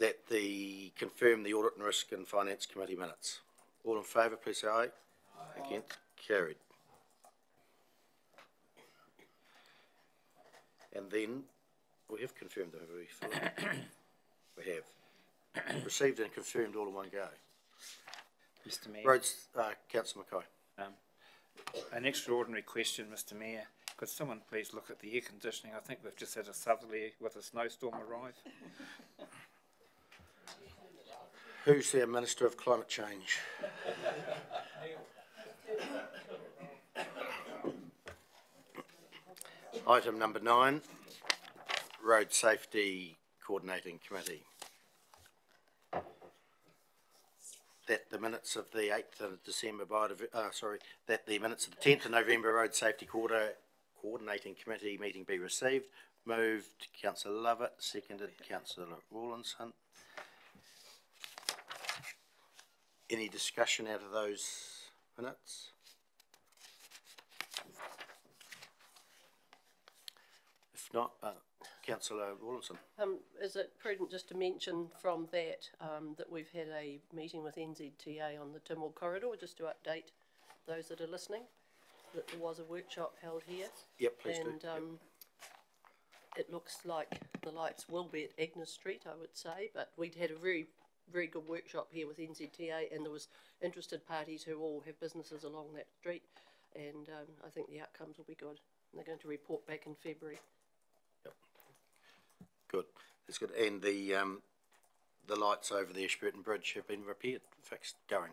that the, confirm the Audit and Risk and Finance Committee minutes. All in favour, please say aye. Against, carried. And then, we have confirmed them, have we? We have. Received and confirmed all in one go. Mr Mayor, uh, councillor Mackay. an extraordinary question, Mr Mayor. Could someone please look at the air conditioning? I think we've just had a southerly with a snowstorm arrive. Who's their Minister of Climate Change? Item number nine, Road Safety Coordinating Committee. That the minutes of the eighth of December uh, sorry, that the minutes of the tenth of November Road Safety Coordi- Coordinating Committee meeting be received. Moved councillor Lovett, seconded councillor Rawlinson. Any discussion out of those minutes? If not, uh, councillor Rawlinson. Um, is it prudent just to mention from that, um, that we've had a meeting with NZTA on the Tinwald corridor, just to update those that are listening, that there was a workshop held here. Yep, please do. And, um, it looks like the lights will be at Agnes Street, I would say, but we'd had a very, very good workshop here with NZTA and there was interested parties who all have businesses along that street. And, um, I think the outcomes will be good. And they're going to report back in February. Yep. Good, that's good. And the, um, the lights over the Ashburton Bridge have been repaired, fixed, going.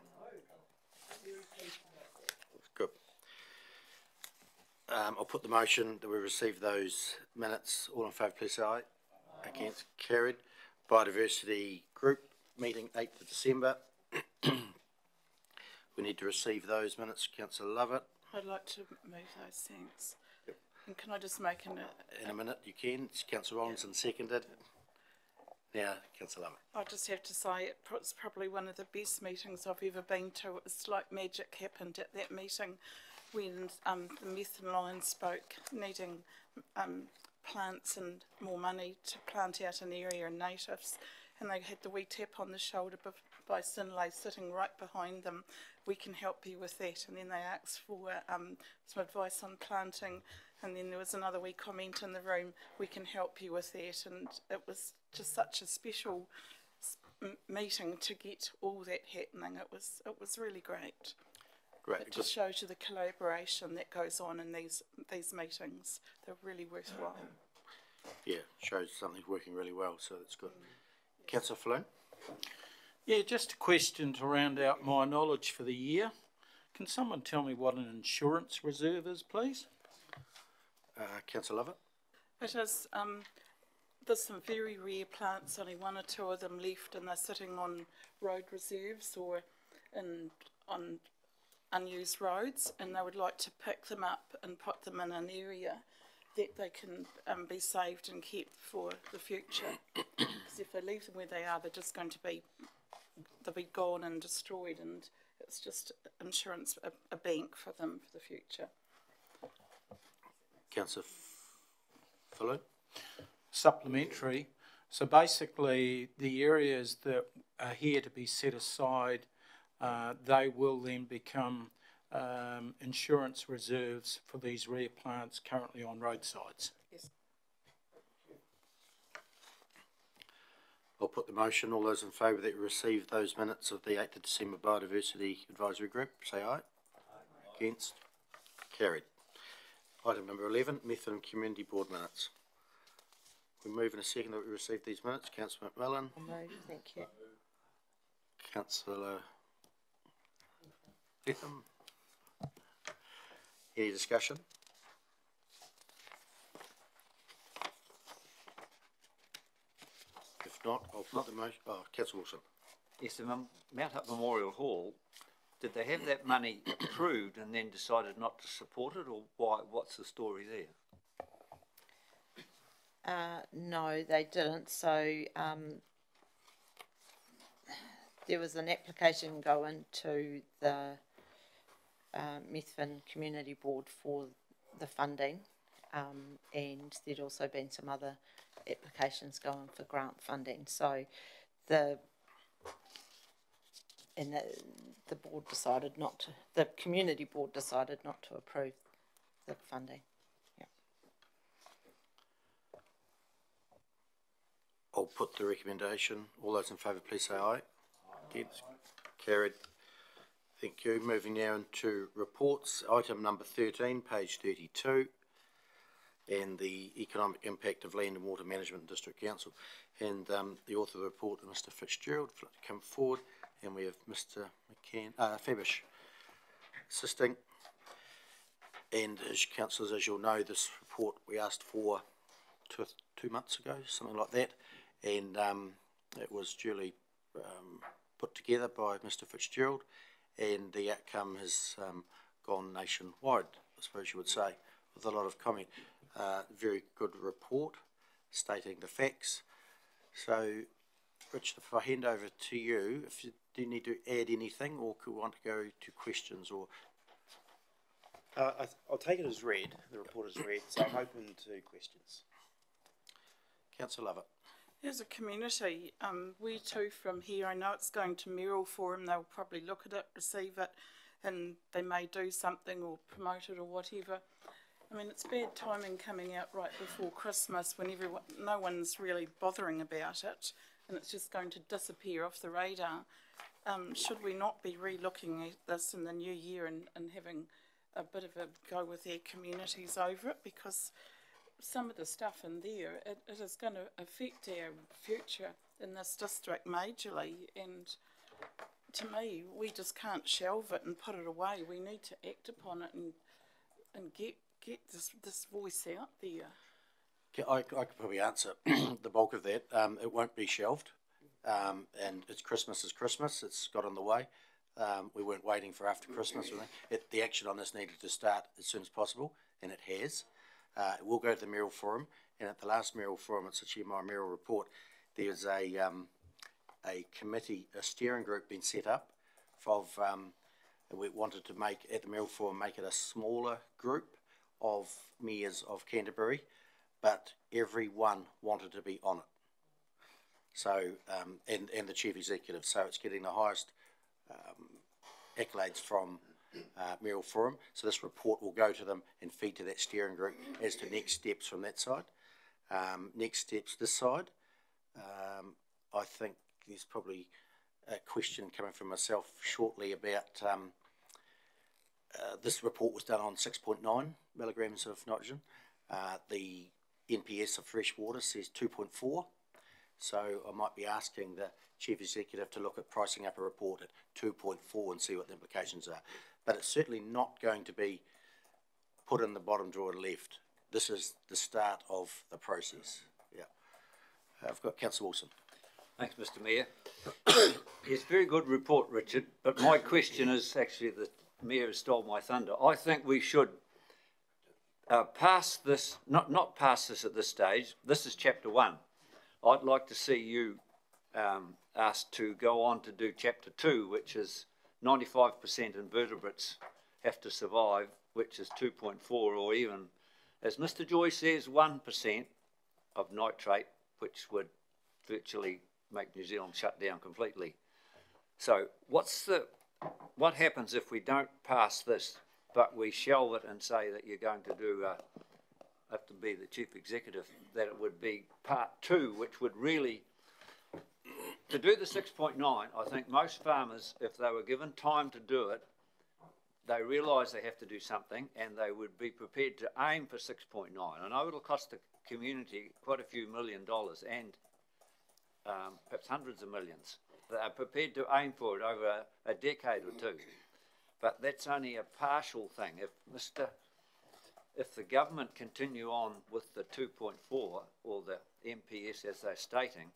Good. Um, I'll put the motion that we receive those minutes. All in favour, please say aye. Against, carried. Biodiversity Group, meeting eighth of December. We need to receive those minutes. Councillor Lovett, I'd like to move those things. And can I just make an, in a minute, you can. It's Councillor Rawlinson seconded. Now, Councillor Lovett. I just have to say, it's probably one of the best meetings I've ever been to. It's like magic happened at that meeting when, um, the Methven Lion spoke, needing, um, plants and more money to plant out an area and natives. And they had the wee tap on the shoulder by Sinlay sitting right behind them. We can help you with that. And then they asked for, um, some advice on planting. And then there was another wee comment in the room, we can help you with that. And it was just such a special m- meeting to get all that happening. It was it was really great. Great, It just shows you the collaboration that goes on in these these meetings. They're really worthwhile. Yeah, shows something's working really well, so that's good. Councillor Falloon? Yeah, just a question to round out my knowledge for the year. Can someone tell me what an insurance reserve is, please? Uh, Councillor Lovett? It is um, there's some very rare plants, only one or two of them left, and they're sitting on road reserves or in on unused roads, and they would like to pick them up and put them in an area that they can um, be saved and kept for the future. Because if they leave them where they are, they're just going to be they'll be gone and destroyed, and it's just insurance a, a bank for them for the future. Councillor Falloon? Supplementary. So basically, the areas that are here to be set aside, uh, they will then become um, insurance reserves for these rare plants currently on roadsides. I'll put the motion. All those in favour that receive those minutes of the eighth of December Biodiversity Advisory Group, say aye. Against? Carried. Item number eleven, Methven Community Board minutes. We move in a second that we receive these minutes. Councillor McMillan, No, thank you. councillor Betham. Any discussion? If not, I'll put the motion, oh, councillor Wilson. Yes, the Mount Hutt Memorial Hall, did they have that money approved and then decided not to support it, or why, what's the story there? Uh, no, they didn't. So um, there was an application going to the uh, Methven Community Board for the funding, um, and there'd also been some other applications going for grant funding. So the, and the, the board decided not to, the community board decided not to approve the funding. I'll put the recommendation. All those in favour, please say aye. Against? Carried. Thank you. Moving now into reports. Item number thirteen, page thirty-two. And the economic impact of land and water management district council. And, um, the author of the report, Mr Fitzgerald, would like to come forward. And we have Mr McCann, uh, Fabish assisting. And as councillors, as you'll know, this report we asked for two, two months ago, something like that. And, um, it was duly, um, put together by Mr Fitzgerald. And the outcome has, um, gone nationwide, I suppose you would say, with a lot of comment. Uh, very good report stating the facts. So, Richard, if I hand over to you, if you do need to add anything or could want to go to questions or Uh, I, I'll take it as read, the report is read, so I'm open to questions. councillor Lovett. As a community, um, we too from here, I know it's going to Mayoral Forum, they'll probably look at it, receive it, and they may do something or promote it or whatever. I mean, it's bad timing coming out right before Christmas when everyone, no one's really bothering about it, and it's just going to disappear off the radar. Um, should we not be re-looking at this in the new year and, and having a bit of a go with our communities over it? Because some of the stuff in there, it, it is going to affect our future in this district majorly. And to me, we just can't shelve it and put it away. We need to act upon it and and get get this this voice out there. I, I could probably answer the bulk of that. Um, it won't be shelved. Um, and it's Christmas is Christmas. It's got on the way. Um, we weren't waiting for after Christmas. It, the action on this needed to start as soon as possible, and it has. Uh, it will go to the Mayoral Forum, and at the last Mayoral Forum, it's actually my Merrill report, there's a, um, a committee, a steering group been set up of, um, we wanted to make, at the Mayoral Forum, make it a smaller group of mayors of Canterbury, but everyone wanted to be on it. So, um, and, and the chief executive, so it's getting the highest, um, accolades from, uh, Mayoral Forum. So this report will go to them and feed to that steering group as to next steps from that side. Um, next steps this side, um, I think there's probably a question coming from myself shortly about, um, uh, this report was done on six point nine milligrams of nitrogen. Uh, the NPS of fresh water says two point four. So I might be asking the chief executive to look at pricing up a report at two point four and see what the implications are. But it's certainly not going to be put in the bottom drawer left. This is the start of the process, yeah. Uh, I've got councillor Wilson. Thanks, Mr Mayor. It's a very good report, Richard, but my question is actually the Mayor has stole my thunder. I think we should uh, pass this, not, not pass this at this stage. This is chapter one. I'd like to see you um, asked to go on to do chapter two, which is 95% invertebrates have to survive, which is 2.4 or even, as Mr Joy says, 1% of nitrate, which would virtually make New Zealand shut down completely. So what's the, what happens if we don't pass this, but we shelve it and say that you're going to do, uh, have to be the chief executive, that it would be part two, which would really, to do the six point nine, I think most farmers, if they were given time to do it, they realise they have to do something and they would be prepared to aim for six point nine. I know it'll cost the community quite a few million dollars and um, perhaps hundreds of millions. They are prepared to aim for it over a, a decade or two. But that's only a partial thing. If Mr. If the government continue on with the 2.4 or the NPS as they're stating,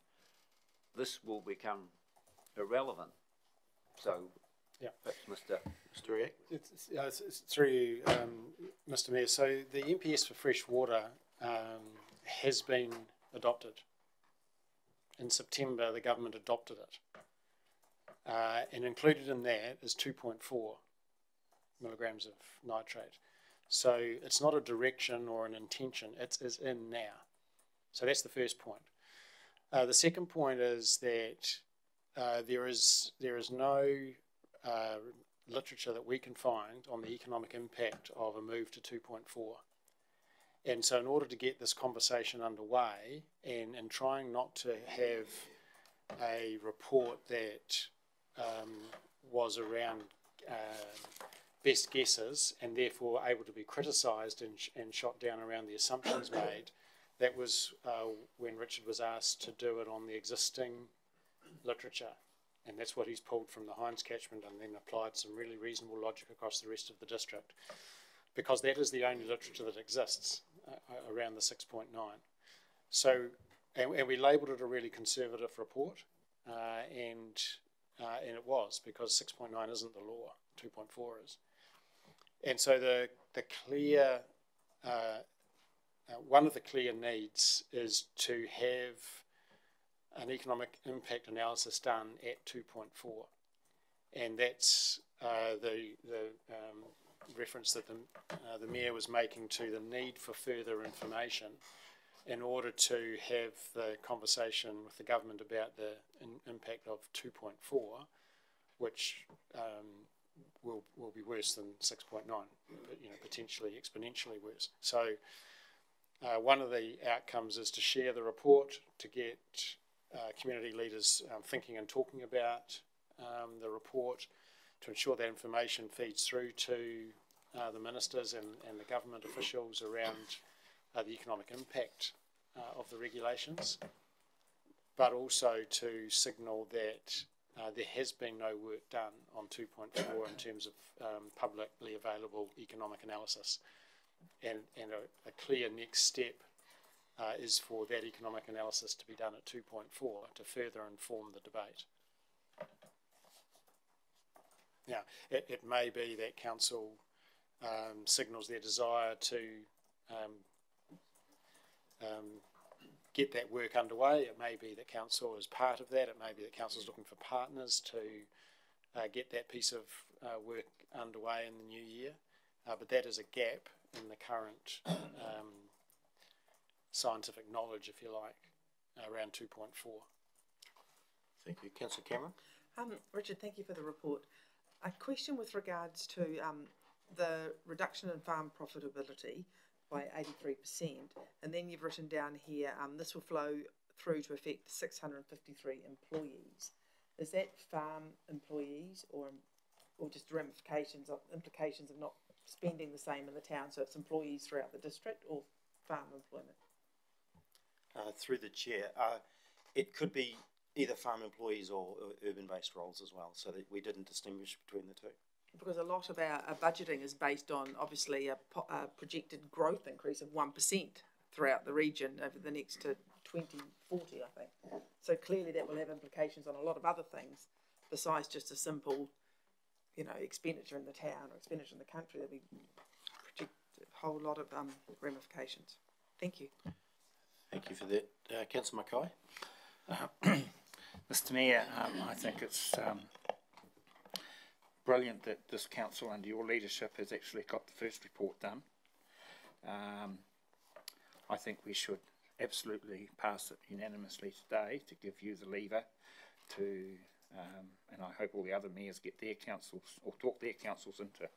this will become irrelevant. So, Yeah. perhaps Mr. Mr It's, it's- it's, it's through you, um, Mr Mayor. So the NPS for fresh water um, has been adopted. In September, the government adopted it. Uh, and included in that is 2.4 milligrams of nitrate. So it's not a direction or an intention, it's is in now. So that's the first point. Uh, the second point is that uh, there is there is no uh, literature that we can find on the economic impact of a move to 2.4. And so, in order to get this conversation underway and, and trying not to have a report that um, was around uh, best guesses and therefore able to be criticised and, sh- and shot down around the assumptions made, that was uh, when Richard was asked to do it on the existing literature. And that's what he's pulled from the Hinds catchment and then applied some really reasonable logic across the rest of the district. Because that is the only literature that exists uh, around the 6.9. So, and, and we labelled it a really conservative report, uh, and uh, and it was because 6.9 isn't the law, 2.4 is. And so the the clear uh, uh, one of the clear needs is to have an economic impact analysis done at 2.4, and that's uh, the the um, reference that the, uh, the Mayor was making to the need for further information in order to have the conversation with the government about the impact of 2.4, which um, will, will be worse than 6.9, but you know, potentially exponentially worse. So uh, one of the outcomes is to share the report, to get uh, community leaders um, thinking and talking about um, the report, to ensure that information feeds through to uh, the ministers and, and the government officials around uh, the economic impact uh, of the regulations, but also to signal that uh, there has been no work done on 2.4 in terms of um, publicly available economic analysis. And, and a, a clear next step uh, is for that economic analysis to be done at 2.4 to further inform the debate. Now, it, it may be that council um, signals their desire to um, um, get that work underway. It may be that council is part of that. It may be that council is looking for partners to uh, get that piece of uh, work underway in the new year. Uh, but that is a gap in the current um, scientific knowledge, if you like, around 2.4. Thank you. Councillor Cameron? Um, Richard, thank you for the report. A question with regards to um, the reduction in farm profitability by 83%, and then you've written down here um, this will flow through to affect 653 employees. Is that farm employees or or just ramifications of implications of not spending the same in the town? So it's employees throughout the district or farm employment? Uh, through the chair, uh, it could be either farm employees or, or urban-based roles as well, so that we didn't distinguish between the two because a lot of our, our budgeting is based on obviously a, a projected growth increase of 1% throughout the region over the next to 2040, I think. So clearly that will have implications on a lot of other things besides just a simple, you know, expenditure in the town or expenditure in the country. There'll be project a whole lot of um, ramifications. Thank you. Thank you for that. Uh, Councillor Mackay? Uh, Mr Mayor, um, I think it's um, brilliant that this council under your leadership has actually got the first report done. Um, I think we should absolutely pass it unanimously today to give you the lever to, um, and I hope all the other mayors get their councils or talk their councils into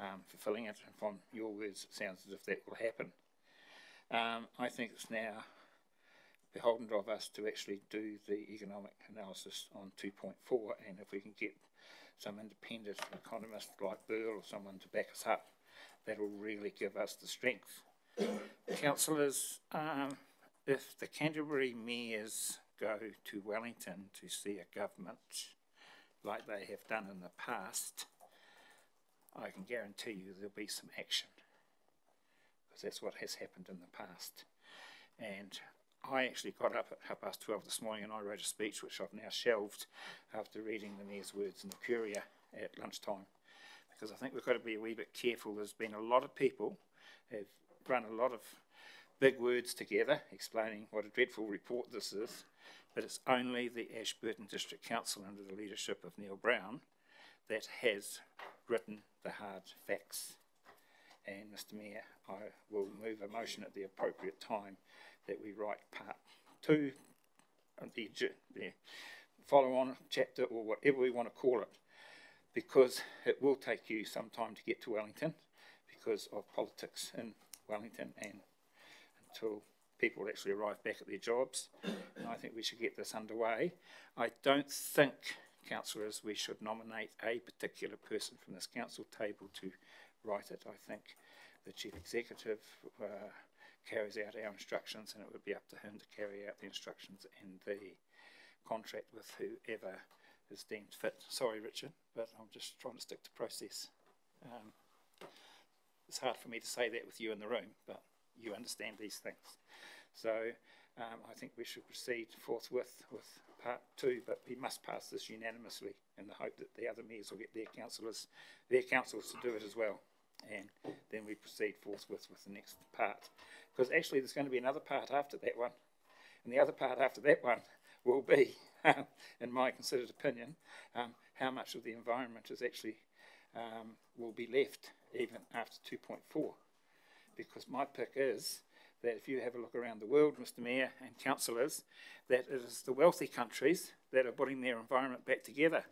um, fulfilling it. And from your words, it sounds as if that will happen. Um, I think it's now beholden of us to actually do the economic analysis on 2.4, and if we can get some independent economist like BERL or someone to back us up. That'll really give us the strength. Councillors, um, if the Canterbury mayors go to Wellington to see a government like they have done in the past, I can guarantee you there'll be some action because that's what has happened in the past. And I actually got up at half past 12 this morning and I wrote a speech which I've now shelved after reading the Mayor's words in the Courier at lunchtime because I think we've got to be a wee bit careful. There's been a lot of people have run a lot of big words together explaining what a dreadful report this is, but it's only the Ashburton District Council under the leadership of Neil Brown that has written the hard facts. And Mr Mayor, I will move a motion at the appropriate time that we write part two the, the follow-on chapter or whatever we want to call it, because it will take you some time to get to Wellington because of politics in Wellington and until people actually arrive back at their jobs. And I think we should get this underway. I don't think, councillors, we should nominate a particular person from this council table to write it. I think the chief executive uh, carries out our instructions and it would be up to him to carry out the instructions and the contract with whoever is deemed fit. Sorry, Richard, but I'm just trying to stick to process. Um, it's hard for me to say that with you in the room, but you understand these things. So um, I think we should proceed forthwith with part two, but we must pass this unanimously in the hope that the other mayors will get their councillors, their councils to do it as well. And then we proceed forthwith with the next part. Because actually there's going to be another part after that one. And the other part after that one will be, in my considered opinion, um, how much of the environment is actually um, will be left even after 2.4. Because my pick is that if you have a look around the world, Mr Mayor and councillors, that it is the wealthy countries that are putting their environment back together.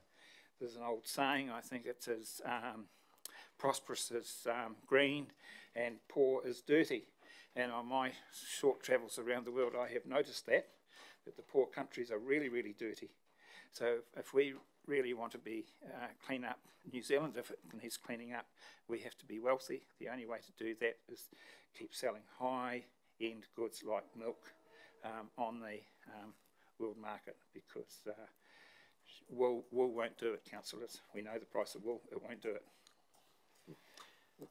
There's an old saying, I think it is um, prosperous um, green and poor is dirty. And on my short travels around the world, I have noticed that, that the poor countries are really, really dirty. So if we really want to be uh, clean up New Zealand, if it needs cleaning up, we have to be wealthy. The only way to do that is keep selling high end goods like milk um, on the um, world market because uh, wool, wool won't do it, councillors. We know the price of wool, it won't do it.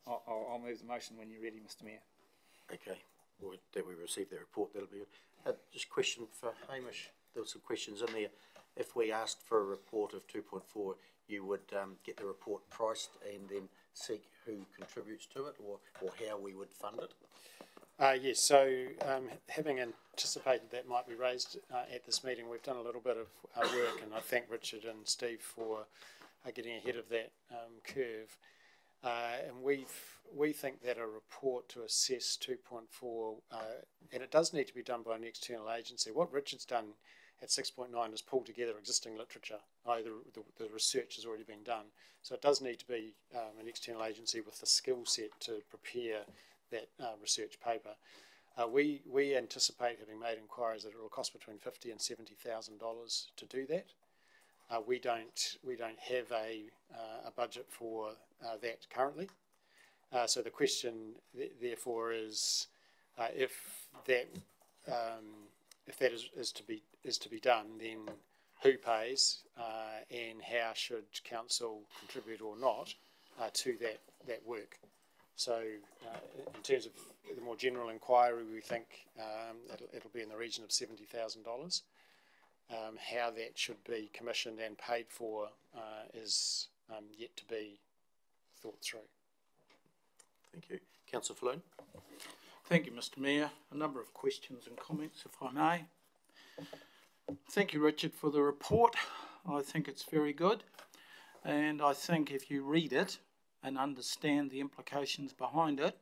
I'll, I'll move the motion when you're ready, Mr Mayor. Okay, well, that we receive that report, that'll be, uh, just question for Hamish, there were some questions in there. If we asked for a report of two point four, you would, um, get the report priced and then seek who contributes to it or, or how we would fund it? Uh, yes, so um, having anticipated that might be raised uh, at this meeting, we've done a little bit of uh, work, and I thank Richard and Steve for uh, getting ahead of that um, curve. Uh, and we've we think that a report to assess 2.4, uh, and it does need to be done by an external agency. What Richard's done at 6.9 is pull together existing literature. Either the, the, research has already been done, so it does need to be um, an external agency with the skill set to prepare that uh, research paper. Uh, we we anticipate having made inquiries that it will cost between fifty and seventy thousand dollars to do that. Uh, we don't we don't have a uh, a budget for uh, that currently. Uh, so the question th therefore is if that um, if that is, is to be is to be done, then who pays and how should council contribute or not to that that work. So, uh, in terms of the more general inquiry, we think um, it'll, it'll, be in the region of $70,000. Um, how that should be commissioned and paid for uh, is um, yet to be thought through. Thank you. Councillor Falloon. Thank you, Mr Mayor. A number of questions and comments, if I may. Thank you, Richard, for the report. I think it's very good. And I think if you read it, and understand the implications behind it,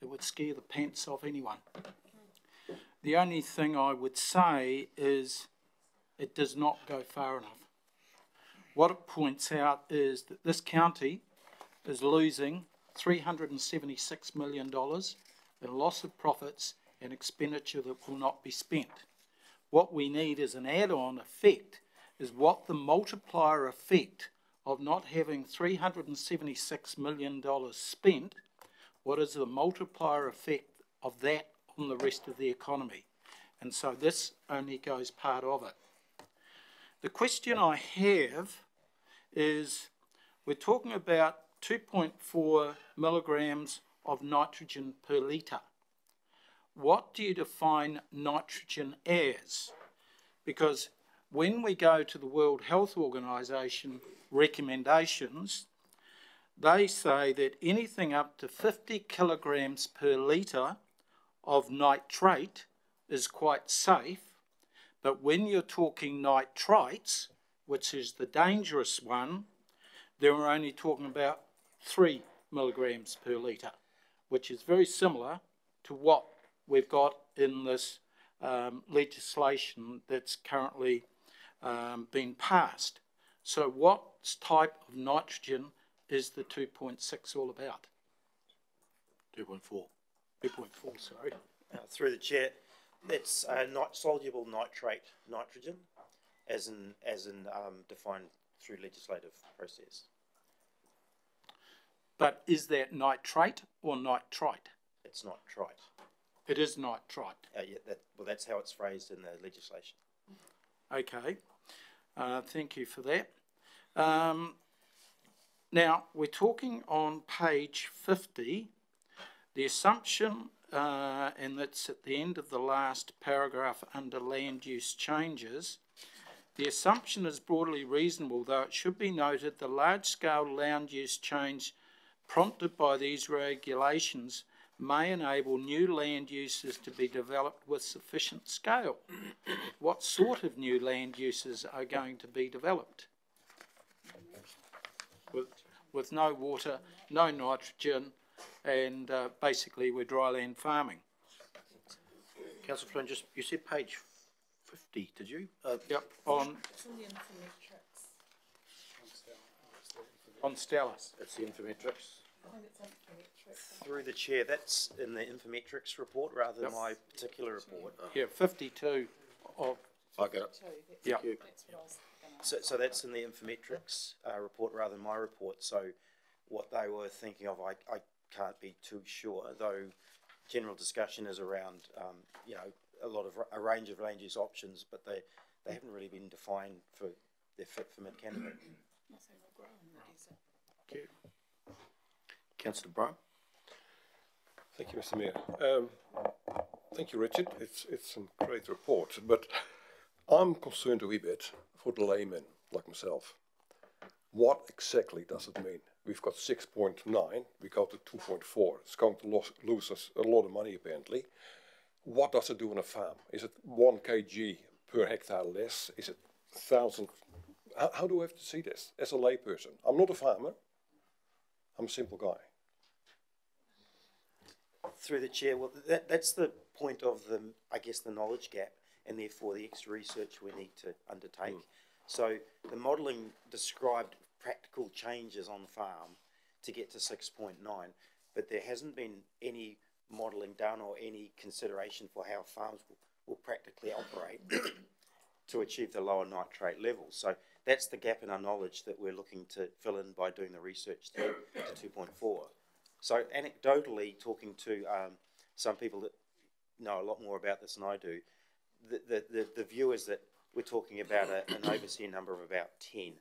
it would scare the pants off anyone. The only thing I would say is it does not go far enough. What it points out is that this county is losing $376 million in loss of profits and expenditure that will not be spent. What we need is an add-on effect, is what the multiplier effect of not having $376 million spent, what is the multiplier effect of that on the rest of the economy? And so this only goes part of it. The question I have is we're talking about 2.4 milligrams of nitrogen per litre. What do you define nitrogen as? Because when we go to the World Health Organization recommendations, they say that anything up to 50 kilograms per litre of nitrate is quite safe, but when you're talking nitrites, which is the dangerous one, then we're only talking about 3 milligrams per litre, which is very similar to what we've got in this um, legislation that's currently um, been passed. So what type of nitrogen is the two point six all about? Two point four. Two point four, sorry. Uh, through the chair, it's uh, not soluble nitrate nitrogen, as in as in um, defined through legislative process. But is that nitrate or nitrite? It's not trite. It is nitrite. Uh, yeah, that, well, that's how it's phrased in the legislation. Okay, uh, thank you for that. Um, now, we're talking on page fifty, the assumption, uh, and that's at the end of the last paragraph under land use changes. The assumption is broadly reasonable, though it should be noted the large-scale land use change prompted by these regulations may enable new land uses to be developed with sufficient scale. What sort of new land uses are going to be developed? With, with no water, no nitrogen, and uh, basically we're dryland farming. Councillor Falloon, just, you said page fifty, did you? Uh, Yep, on, on Stella. That's the Infometrics. Through the chair, that's in the Infometrics report rather than Yep. my particular report. Yeah, fifty-two of, I get it. yeah, Thank you. So, so that's in the Infometrics uh, report rather than my report. So what they were thinking of, I, I can't be too sure, though general discussion is around, um, you know, a lot of, a range of land use options, but they, they haven't really been defined for their fit for mid-Canterbury. Councillor Brown? Thank you, Mr. Mayor. Um, thank you, Richard. It's it's a great report, but I'm concerned a wee bit for the layman like myself. What exactly does it mean? We've got 6.9, we go to 2.4. It's going to lose, us a lot of money, apparently. What does it do on a farm? Is it 1 kg per hectare less? Is it 1,000? How, how do I have to see this as a layperson? I'm not a farmer, I'm a simple guy. Through the chair, well, that, that's the point of the, I guess, the knowledge gap and therefore the extra research we need to undertake. Hmm. So the modelling described practical changes on farm to get to six point nine, but there hasn't been any modelling done or any consideration for how farms will, will practically operate to achieve the lower nitrate levels. So that's the gap in our knowledge that we're looking to fill in by doing the research to, to two point four. So anecdotally, talking to um, some people that know a lot more about this than I do, the, the, the, the view is that we're talking about a, an overseer number of about 10.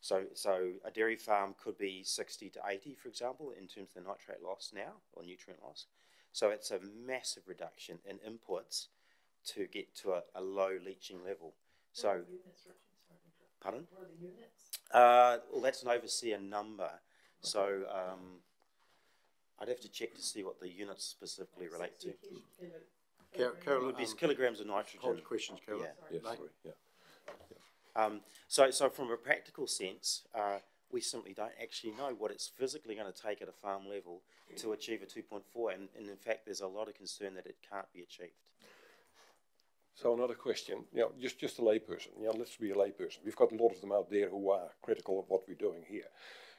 So, so a dairy farm could be 60 to 80, for example, in terms of the nitrate loss now, or nutrient loss. So it's a massive reduction in inputs to get to a, a low leaching level. So, pardon? Uh, well, that's an overseer number. So, um, I'd have to check to see what the units specifically relate to. Car- It Carol, would be um, kilograms of nitrogen. hold your questions, Carol. Yeah. Yes, Mate? sorry. Yeah. Um, so, so from a practical sense, uh, we simply don't actually know what it's physically going to take at a farm level to achieve a 2.4, and, and in fact, there's a lot of concern that it can't be achieved. So another question, you know, just, just a layperson, yeah, let's be a layperson. We've got a lot of them out there who are critical of what we're doing here.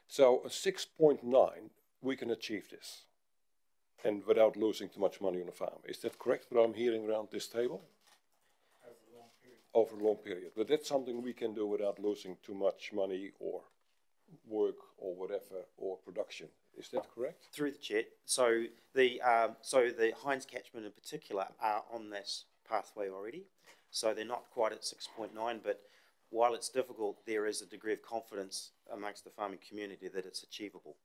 So a six point nine, we can achieve this. And without losing too much money on the farm. Is that correct, what I'm hearing around this table? Over a long period. But that's something we can do without losing too much money or work or whatever, or production. Is that correct? Through the chair, so the um, so the Hinds catchment in particular are on this pathway already. So they're not quite at 6.9, but while it's difficult, there is a degree of confidence amongst the farming community that it's achievable.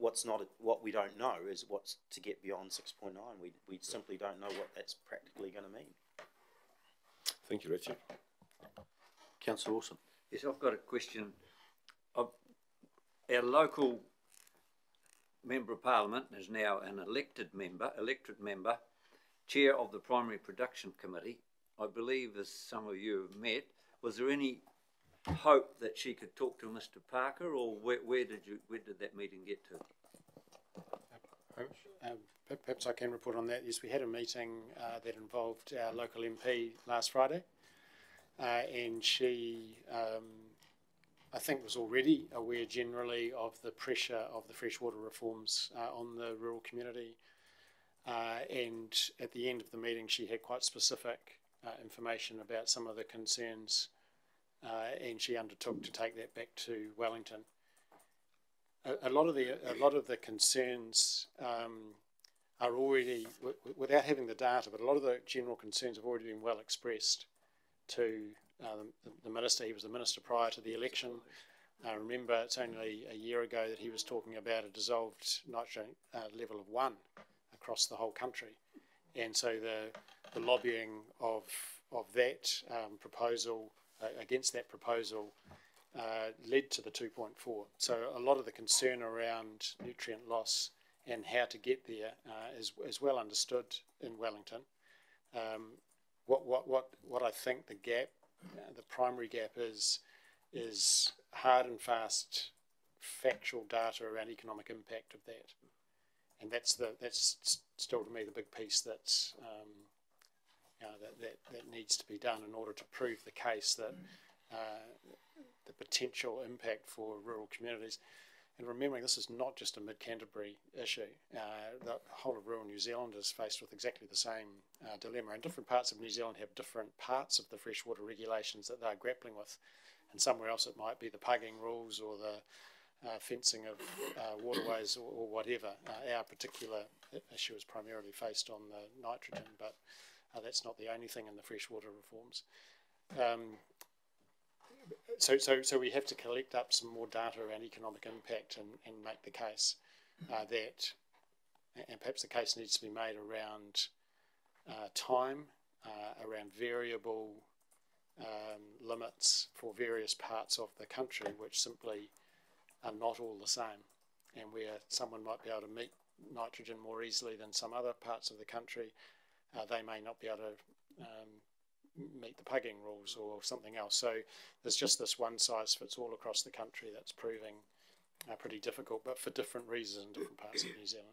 What's not, what we don't know is what's to get beyond 6.9. We, we simply don't know what that's practically going to mean. Thank you, Richard. Councillor Wilson? Yes, I've got a question. Our local member of parliament is now an elected member, elected member, chair of the primary production committee. I believe, as some of you have met, was there any hope that she could talk to Mr. Parker, or where, where did you, where did that meeting get to? Um, perhaps I can report on that. Yes, we had a meeting uh, that involved our local MP last Friday, uh, and she, um, I think, was already aware generally of the pressure of the freshwater reforms uh, on the rural community. Uh, and at the end of the meeting, she had quite specific uh, information about some of the concerns, uh, and she undertook to take that back to Wellington a, a lot of the a lot of the concerns um, are already without having the data, but a lot of the general concerns have already been well expressed to um, the, the minister. He was the minister prior to the election. I remember it's only a year ago that he was talking about a dissolved nitrogen uh, level of one across the whole country, and so the the lobbying of of that um, proposal uh, against that proposal uh, led to the 2.4. So a lot of the concern around nutrient loss and how to get there uh, is, is well understood in Wellington. Um, what, what, what, what I think the gap, uh, the primary gap is, is hard and fast factual data around economic impact of that. And that's the that's still to me the big piece that's um, that, that, that needs to be done in order to prove the case that uh, the potential impact for rural communities. And remembering this is not just a mid Canterbury issue, uh, the whole of rural New Zealand is faced with exactly the same uh, dilemma. And different parts of New Zealand have different parts of the freshwater regulations that they're grappling with. And somewhere else it might be the pugging rules or the uh, fencing of uh, waterways or, or whatever. Uh, our particular issue is primarily faced on the nitrogen, but uh, that's not the only thing in the freshwater reforms. Um, so, so, so we have to collect up some more data around economic impact and, and make the case uh, that, and perhaps the case needs to be made around uh, time, uh, around variable um, limits for various parts of the country, which simply are not all the same, and where someone might be able to meet nitrogen more easily than some other parts of the country, uh, they may not be able to um, meet the pugging rules or something else. So there's just this one size fits all across the country that's proving uh, pretty difficult, but for different reasons in different parts of New Zealand.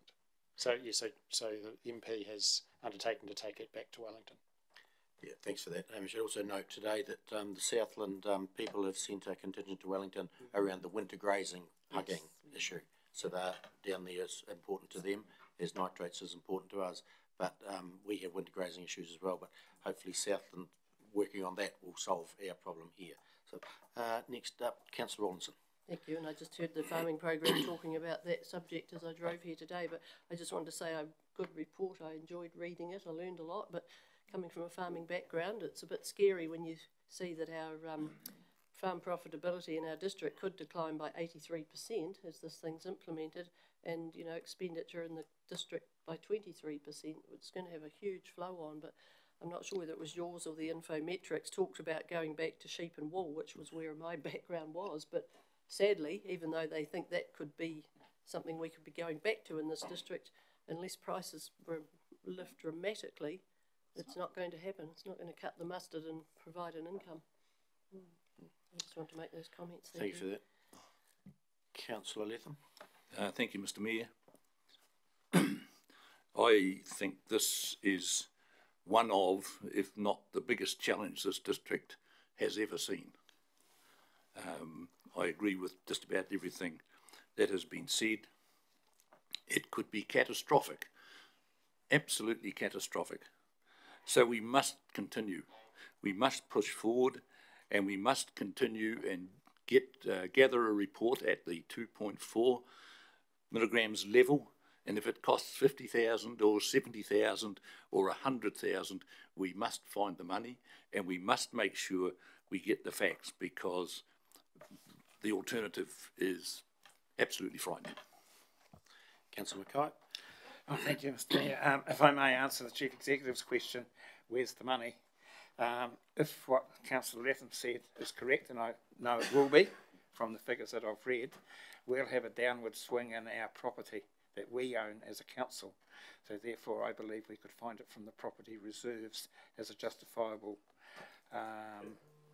So yeah, so so the MP has undertaken to take it back to Wellington. Yeah, thanks for that. Um, I should also note today that um, the Southland um, people have sent a contingent to Wellington around the winter grazing pugging issue. So they're down there is important to them, as nitrates is important to us. But um, we have winter grazing issues as well. But hopefully Southland working on that will solve our problem here. So uh, next up, Councillor Rawlinson. Thank you, and I just heard the farming program talking about that subject as I drove here today, but I just wanted to say a good report, I enjoyed reading it, I learned a lot, but coming from a farming background, it's a bit scary when you see that our um, farm profitability in our district could decline by 83% as this thing's implemented, and, you know, expenditure in the district by 23%. It's going to have a huge flow on, but I'm not sure whether it was yours or the Infometrics talked about going back to sheep and wool, which was where my background was, but sadly, even though they think that could be something we could be going back to in this district, unless prices were lift dramatically, it's not going to happen. It's not going to cut the mustard and provide an income. Mm. I just want to make those comments. Thank you for that. Councillor Letham. Uh, thank you, Mr Mayor. I think this is one of, if not the biggest challenge this district has ever seen. Um, I agree with just about everything that has been said. It could be catastrophic, absolutely catastrophic. So we must continue. We must push forward and we must continue and get uh, gather a report at the 2.4 milligrams level. And if it costs 50,000 or 70,000 or 100,000, we must find the money and we must make sure we get the facts because the alternative is absolutely frightening. Councillor Mackay. Oh, thank you, Mr Mayor. Um, if I may answer the Chief Executive's question, where's the money? Um, if what Councillor Letham said is correct, and I know it will be from the figures that I've read, we'll have a downward swing in our property that we own as a council. So therefore, I believe we could find it from the property reserves as a justifiable um,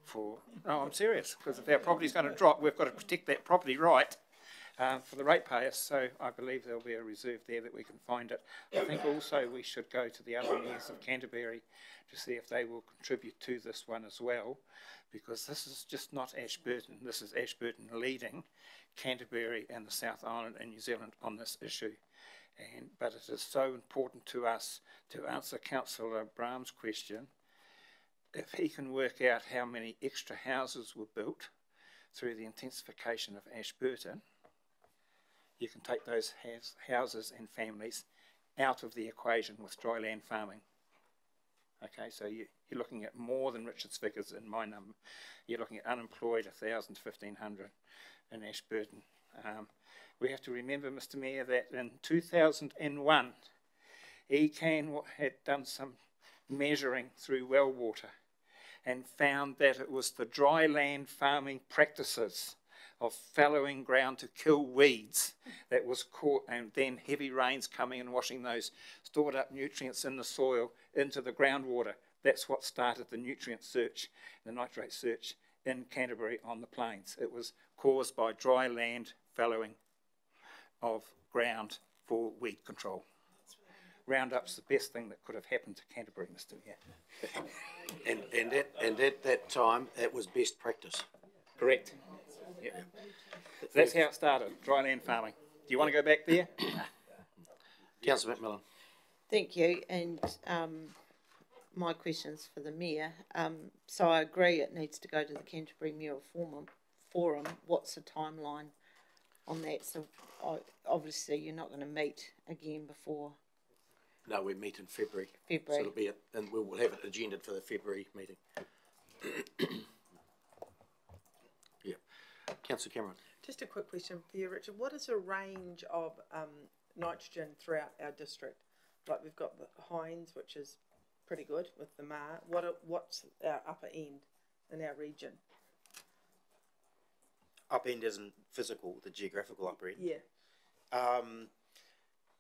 for. No, I'm serious because if our property's going to drop, we've got to protect that property right. um, for the ratepayers, so I believe there'll be a reserve there that we can find it. I think also we should go to the other mayors of Canterbury to see if they will contribute to this one as well, because this is just not Ashburton, this is Ashburton leading Canterbury and the South Island and New Zealand on this issue. And, but it is so important to us to answer Councillor Braam's question. If he can work out how many extra houses were built through the intensification of Ashburton, you can take those houses and families out of the equation with dry land farming. Okay, so you, you're looking at more than Richard's figures in my number. You're looking at unemployed, 1,000 to 1,500 in Ashburton. Um, we have to remember, Mr Mayor, that in 2001, ECAN had done some measuring through well water and found that it was the dry land farming practices of fallowing ground to kill weeds that was caught and then heavy rains coming and washing those stored up nutrients in the soil into the groundwater. That's what started the nutrient search, the nitrate search in Canterbury on the plains. It was caused by dry land fallowing of ground for weed control. Roundup's the best thing that could have happened to Canterbury, Mr Mayor. And, and at, and at that time, that was best practice. Correct. Yeah. That's how it started, dry land farming. Do you want to go back there? Councillor McMillan. Thank you, and um, my question's for the mayor. Um, so I agree it needs to go to the Canterbury Mayor Forum. Forum. What's the timeline on that? So obviously you're not going to meet again before No, we meet in February. February. So it'll be, at- and we will have it agendaed for the February meeting. Yeah. Councillor Cameron. Just a quick question for you, Richard. What is the range of um, nitrogen throughout our district? Like we've got the Hinds, which is pretty good with the Mar. What are, what's our upper end in our region? Up end isn't physical, the geographical upper end. Yeah. Um,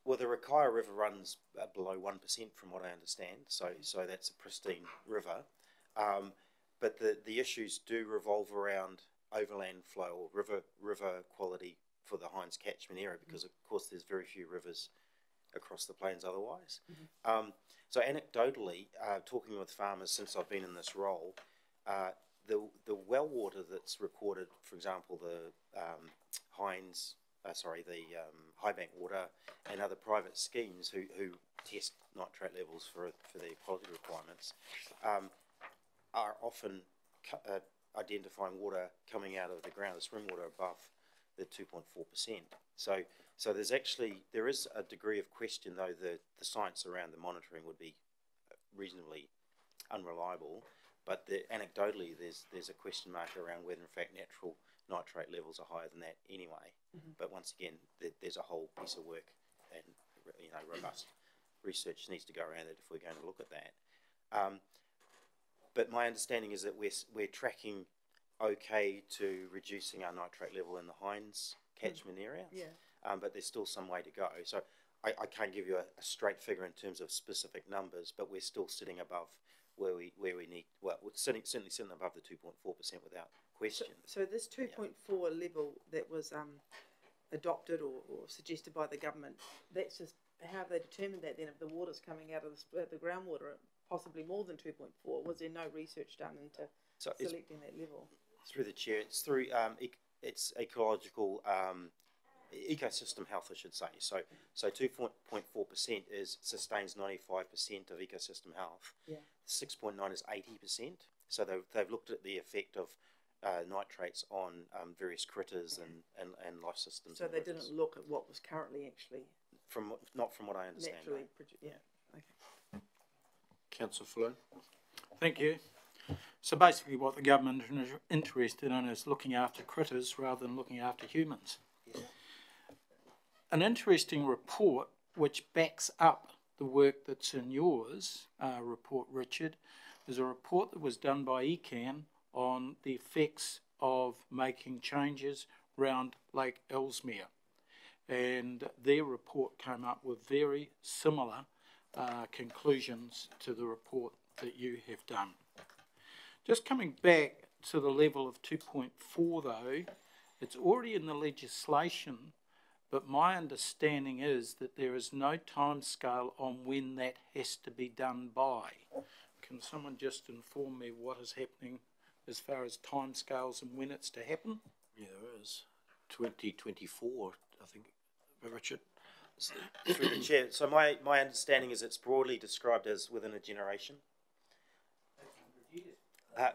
well, the Rakaia River runs uh, below one percent, from what I understand. So, so that's a pristine river. Um, but the the issues do revolve around overland flow or river river quality for the Hinds catchment area, because of course there's very few rivers across the plains otherwise. Um, so anecdotally, uh, talking with farmers since I've been in this role, uh, the the well water that's recorded, for example, the um, Hinds, uh, sorry, the um, High Bank Water and other private schemes who, who test nitrate levels for for their quality requirements, um, are often uh, identifying water coming out of the ground, the spring water above the two point four percent. So so there's actually there is a degree of question though the the science around the monitoring would be reasonably unreliable. But the, anecdotally, there's there's a question mark around whether in fact natural nitrate levels are higher than that anyway. But once again, there, there's a whole piece of work and you know robust research needs to go around it if we're going to look at that. Um, but my understanding is that we're we're tracking okay to reducing our nitrate level in the Hinds catchment area. Yeah. Um, but there's still some way to go. So I, I can't give you a, a straight figure in terms of specific numbers, but we're still sitting above where we where we need. Well, we're sitting certainly sitting above the two point four percent without question. so this two point four level that was um, adopted or, or suggested by the government, that's just how have they determined that then if the water's coming out of the, the groundwater, possibly more than two point four? Was there no research done into So selecting that level? through the chair. It's through um, ec- it's ecological um, ecosystem health, I should say. So so two point four percent is sustains ninety five percent of ecosystem health. Yeah. Six point nine is eighty percent. So they've they've looked at the effect of uh, nitrates on um, various critters and, and, and life systems. So in they rivers. didn't look at what was currently actually from not from what I understand. no. naturally. Yeah. Okay. Councillor Falloon. Thank you. So basically what the government is interested in is looking after critters rather than looking after humans. An interesting report which backs up the work that's in yours uh, report, Richard, is a report that was done by ECAN on the effects of making changes round Lake Ellesmere. And their report came up with very similar uh, conclusions to the report that you have done. Just coming back to the level of 2.4 though, it's already in the legislation, but my understanding is that there is no timescale on when that has to be done by. Can someone just inform me what is happening as far as timescales and when it's to happen? Yeah, there is. Twenty twenty-four, I think, Richard. Through the chair, so my, my understanding is it's broadly described as within a generation. Uh,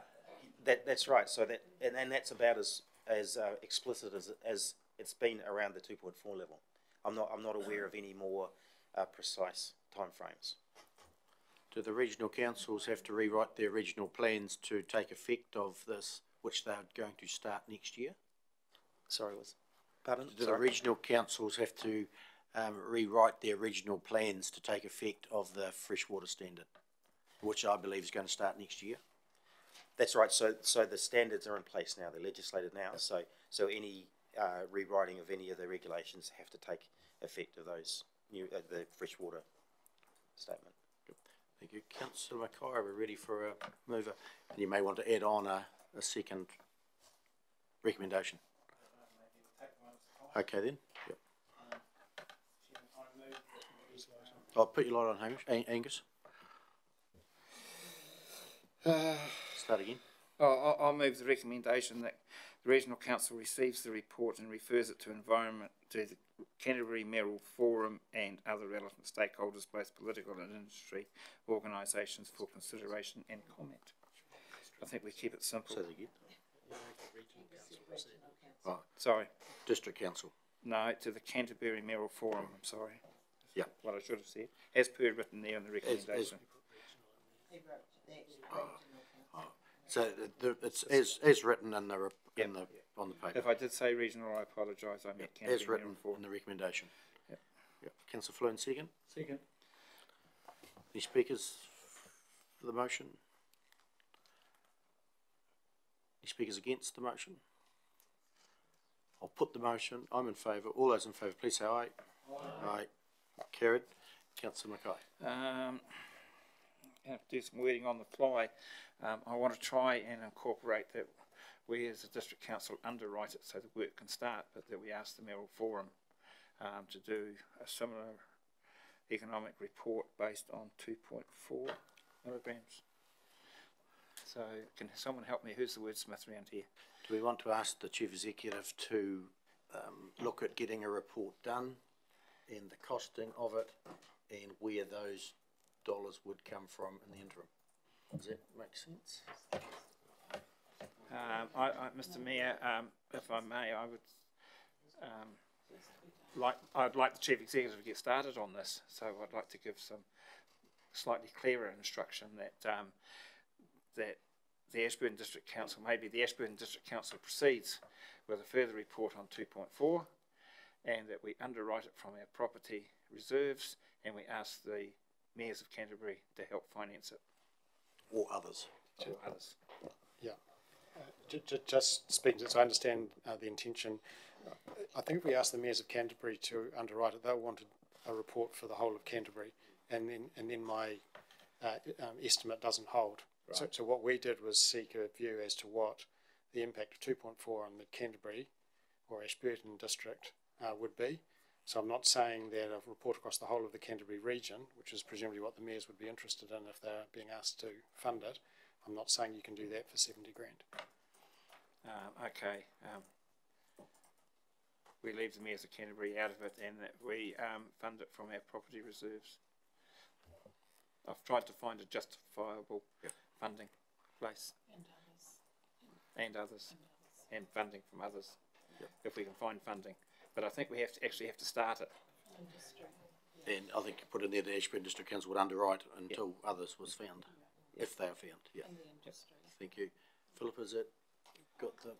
that, that's right, so that, and, and that's about as, as uh, explicit as, as it's been around the two point four level. I'm not, I'm not aware of any more, uh, precise timeframes. Do the regional councils have to rewrite their regional plans to take effect of this, which they're going to start next year? Sorry, was, pardon? Do the regional councils have to um, rewrite their regional plans to take effect of the freshwater standard, which I believe is going to start next year? That's right, so, so the standards are in place now, they're legislated now, so, so any, uh, rewriting of any of the regulations have to take effect of those new, uh, the freshwater statement. Thank you. Councillor Mackay, we're ready for a mover. And you may want to add on a, a second recommendation. Okay then, yep. I'll put your light on, Hamish, An- Angus. Start again. I'll, I'll move the recommendation that the Regional Council receives the report and refers it to Environment, to the Canterbury Mayoral Forum and other relevant stakeholders, both political and industry organisations for consideration and comment. I think we keep it simple. Say that again. Right, Sorry, District Council. no, to the Canterbury Mayoral Forum, I'm sorry. Yeah. What I should have said, as per written there in the recommendation. Oh, oh. So the, the- it's as, as written in the, rep- in the, on the paper. If I did say regional, I apologise, I meant As Canterbury written Mayoral in the recommendation. Yep. Yep. Councillor Falloon, second. Second. Any speakers for the motion? Any speakers against the motion? I'll put the motion, I'm in favour, all those in favour, please say aye. Aye. Carried. Councillor Mackay. Um, I have to do some wording on the fly. Um, I want to try and incorporate that we as a district council underwrite it so the work can start, but that we ask the mayoral forum um, to do a similar economic report based on two point four milligrams. So can someone help me? Who's the wordsmith around here? Do we want to ask the chief executive to, um, look at getting a report done and the costing of it and where those dollars would come from in the interim? Does that make sense? Um, I, I, Mr Mayor, um, if I may, I would, um, like, I'd like the chief executive to get started on this, so I'd like to give some slightly clearer instruction that, um, that the Ashburton District Council, maybe the Ashburton District Council proceeds with a further report on two point four, and that we underwrite it from our property reserves, and we ask the mayors of Canterbury to help finance it, Or others? or others. Ju- ju- just speaking, so I understand uh, the intention. I think if we ask the mayors of Canterbury to underwrite it, they'll want a, report for the whole of Canterbury, and then and then my uh, um, estimate doesn't hold. So, so what we did was seek a view as to what the impact of two point four on the Canterbury or Ashburton district uh, would be. So I'm not saying that a report across the whole of the Canterbury region, which is presumably what the mayors would be interested in if they're being asked to fund it. I'm not saying you can do that for seventy grand. Um, okay, um, we leave the mayors of Canterbury out of it and that we, um, fund it from our property reserves. I've tried to find a justifiable funding place. And others. And funding from others, if we can find funding. But I think we have to, actually have to start it. Industry. And I think you put in there the Ashburton District Council would underwrite until others was found, if they are found, yeah. Thank you. Philip, is it got the,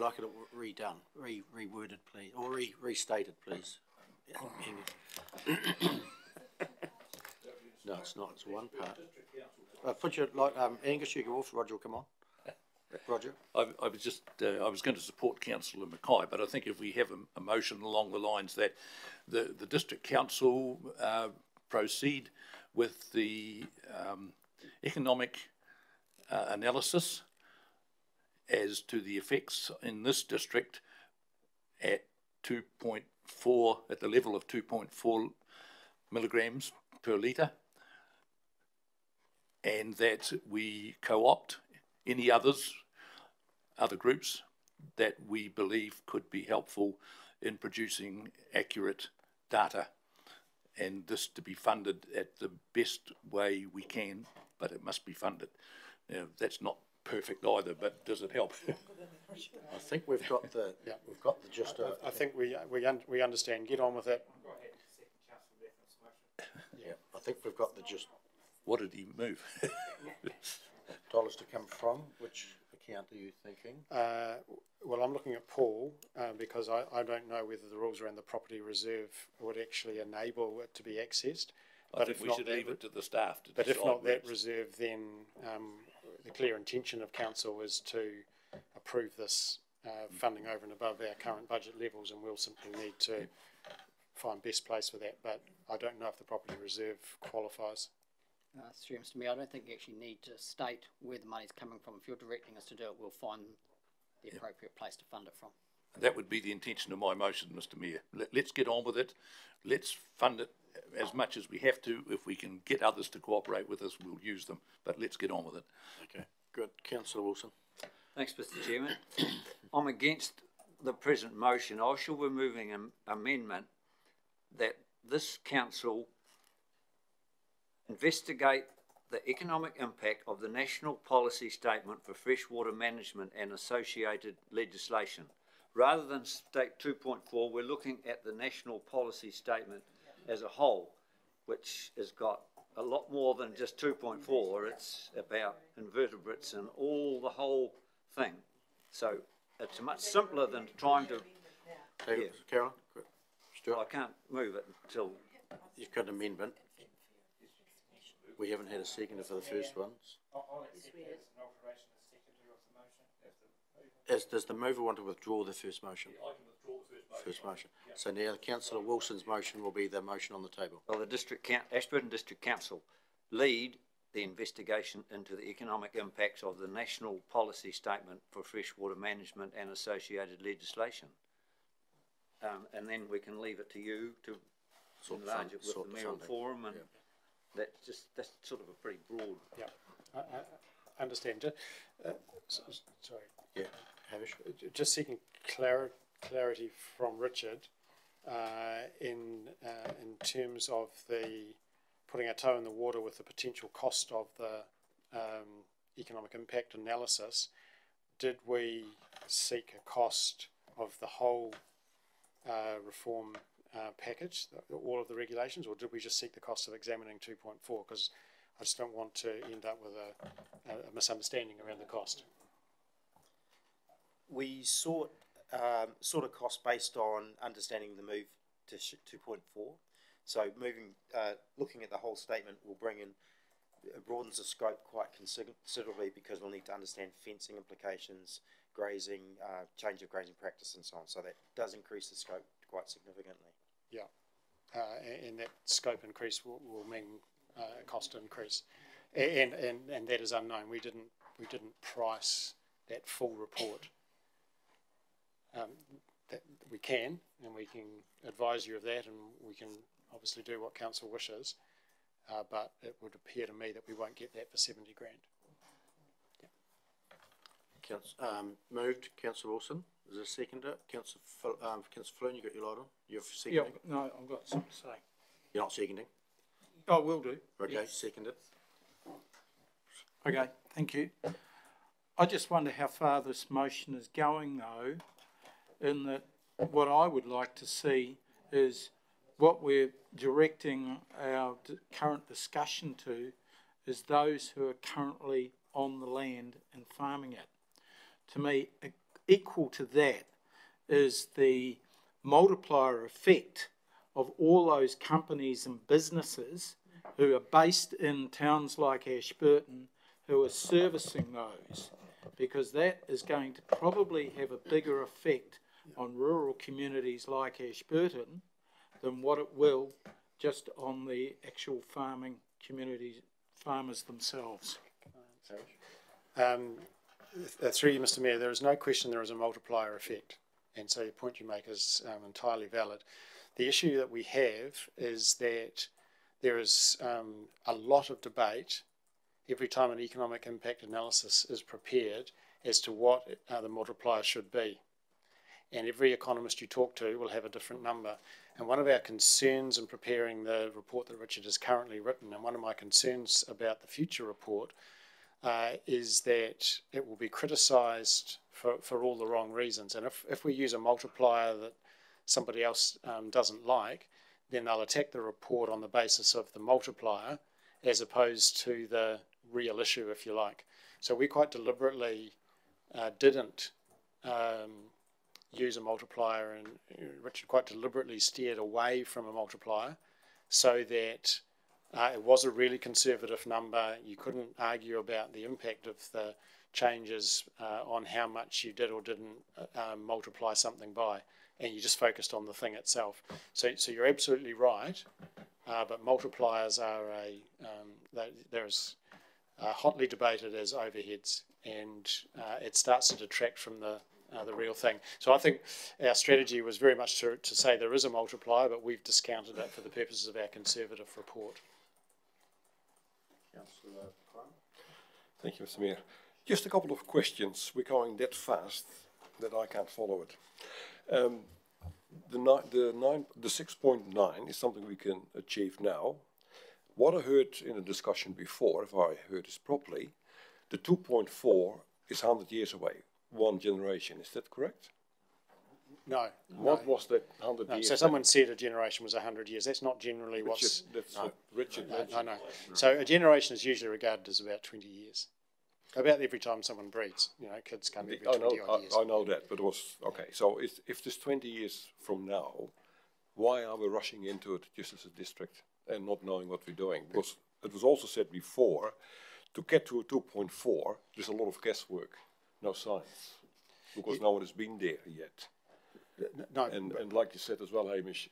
like it redone, re, reworded, please, or re, restated, please? No, it's not, it's one part. Uh, put your, like, um, Angus, you go off, Roger will come on. Roger? I, I was just, uh, I was going to support councillor Mackay, but I think if we have a, a motion along the lines that the, the district council, uh, proceed with the, um, economic, uh, analysis as to the effects in this district at two point four, at the level of two point four milligrams per litre. And that we co-opt any others, other groups that we believe could be helpful in producing accurate data. And this to be funded at the best way we can, but it must be funded. Now, that's not perfect either, but does it help? I think we've got the, yeah. we've got the gist of it. I think we, we, un- we understand, get on with it. Yeah, I think we've got the gist. What did he move? Dollars to come from, which account are you thinking? Uh, well, I'm looking at Paul, uh, because I, I don't know whether the rules around the property reserve would actually enable it to be accessed. I But think if we not should leave it to the staff to But if not that reserve, then, um, the clear intention of council is to approve this, uh, funding over and above our current budget levels, and we'll simply need to find best place for that, but I don't know if the property reserve qualifies. Uh, through Mr Mayor, I don't think you actually need to state where the money's coming from. If you're directing us to do it, we'll find the appropriate place to fund it from. That would be the intention of my motion, Mr Mayor. Let, let's get on with it. Let's fund it as much as we have to. If we can get others to cooperate with us, we'll use them, but let's get on with it. Okay, good. Councillor Wilson. Thanks, Mr Chairman. I'm against the present motion. I shall be moving an amendment that this council investigate the economic impact of the National Policy Statement for Freshwater Management and associated legislation. Rather than state two point four, we're looking at the National Policy Statement as a whole, which has got a lot more than just two point four. It's about invertebrates and all the whole thing. So it's much simpler than trying to, Okay, Yeah. Carolyn? Good. I can't move it until you've got an amendment. We haven't had a second for the first ones. As, does the mover want to withdraw the first motion? I can the first motion. So now councillor Wilson's motion will be the motion on the table. Well, the district coun, Ashburton District Council lead the investigation into the economic impacts of the National Policy Statement for Freshwater Management and associated legislation. Um, and then we can leave it to you to Sort the enlarge fund- it with sort the the mayoral forum and that's just, that's sort of a pretty broad. Yeah, I, I, I understand. Uh, s- s- sorry, Yeah, Hamish? Just seeking clar- clarity from Richard, uh, in, uh, in terms of the, putting our toe in the water with the potential cost of the, um, economic impact analysis. Did we seek a cost of the whole, uh, reform, uh, package, all of the regulations, or did we just seek the cost of examining two point four? Because I just don't want to end up with a, a misunderstanding around the cost. We sought, um, sort of cost based on understanding the move to two point four. So moving, uh, looking at the whole statement will bring in, broadens the scope quite considerably because we'll need to understand fencing implications, grazing, uh, change of grazing practice and so on. So that does increase the scope quite significantly. Yeah, uh, a- and that scope increase will, will mean, uh, cost increase. And, and, and that is unknown, we didn't, we didn't price that full report. Um, that, we can, and we can advise you of that, and we can obviously do what council wishes. Uh, but it would appear to me that we won't get that for seventy grand. Council, um, moved, councillor Wilson. Is there a seconder? Councillor, Phil- um, councillor Falloon, you got your light on? You're Yeah, seconding? no, I've got something to say. You're not seconding? I will do. Okay, seconded. Okay, thank you. I just wonder how far this motion is going though, in that what I would like to see is what we're directing our current discussion to is those who are currently on the land and farming it. To me, equal to that is the multiplier effect of all those companies and businesses who are based in towns like Ashburton who are servicing those because that is going to probably have a bigger effect on rural communities like Ashburton than what it will just on the actual farming communities, farmers themselves. Um, uh, through you, Mr Mayor, there is no question there is a multiplier effect. And so the point you make is um, entirely valid. The issue that we have is that there is um, a lot of debate every time an economic impact analysis is prepared as to what uh, the multiplier should be. And every economist you talk to will have a different number. And one of our concerns in preparing the report that Richard has currently written, and one of my concerns about the future report, uh, is that it will be criticised for, for all the wrong reasons. And if, if we use a multiplier that somebody else um, doesn't like, then they'll attack the report on the basis of the multiplier as opposed to the real issue, if you like. So we quite deliberately uh, didn't um, use a multiplier, and Richard quite deliberately steered away from a multiplier so that uh, it was a really conservative number. You couldn't argue about the impact of the changes uh, on how much you did or didn't uh, um, multiply something by, and you just focused on the thing itself. So, so you're absolutely right, uh, but multipliers are a um, they, there's uh, hotly debated as overheads, and uh, it starts to detract from the uh, the real thing. So I think our strategy was very much to, to say there is a multiplier, but we've discounted it for the purposes of our conservative report. Thank you, Mr. Mayor. Just a couple of questions. We're going that fast that I can't follow it. Um, the, the, nine, the 6.9 is something we can achieve now. What I heard in a discussion before, if I heard this properly, the 2.4 is 100 years away, one generation. Is that correct? No. What no. was that 100 No, years? so someone said a generation was 100 years. That's not generally Richard, what's... that's no. what Richard No, mentioned. no, no. So a generation is usually regarded as about 20 years. About every time someone breeds, you know, kids come every I know, 20 odd years. I, I know that, but it was okay. So if, if this 20 years from now, why are we rushing into it just as a district and not knowing what we're doing? Because it was also said before, to get to a 2.4, there's a lot of guesswork, no science, because no one has been there yet. No, And, and like you said as well, Hamish,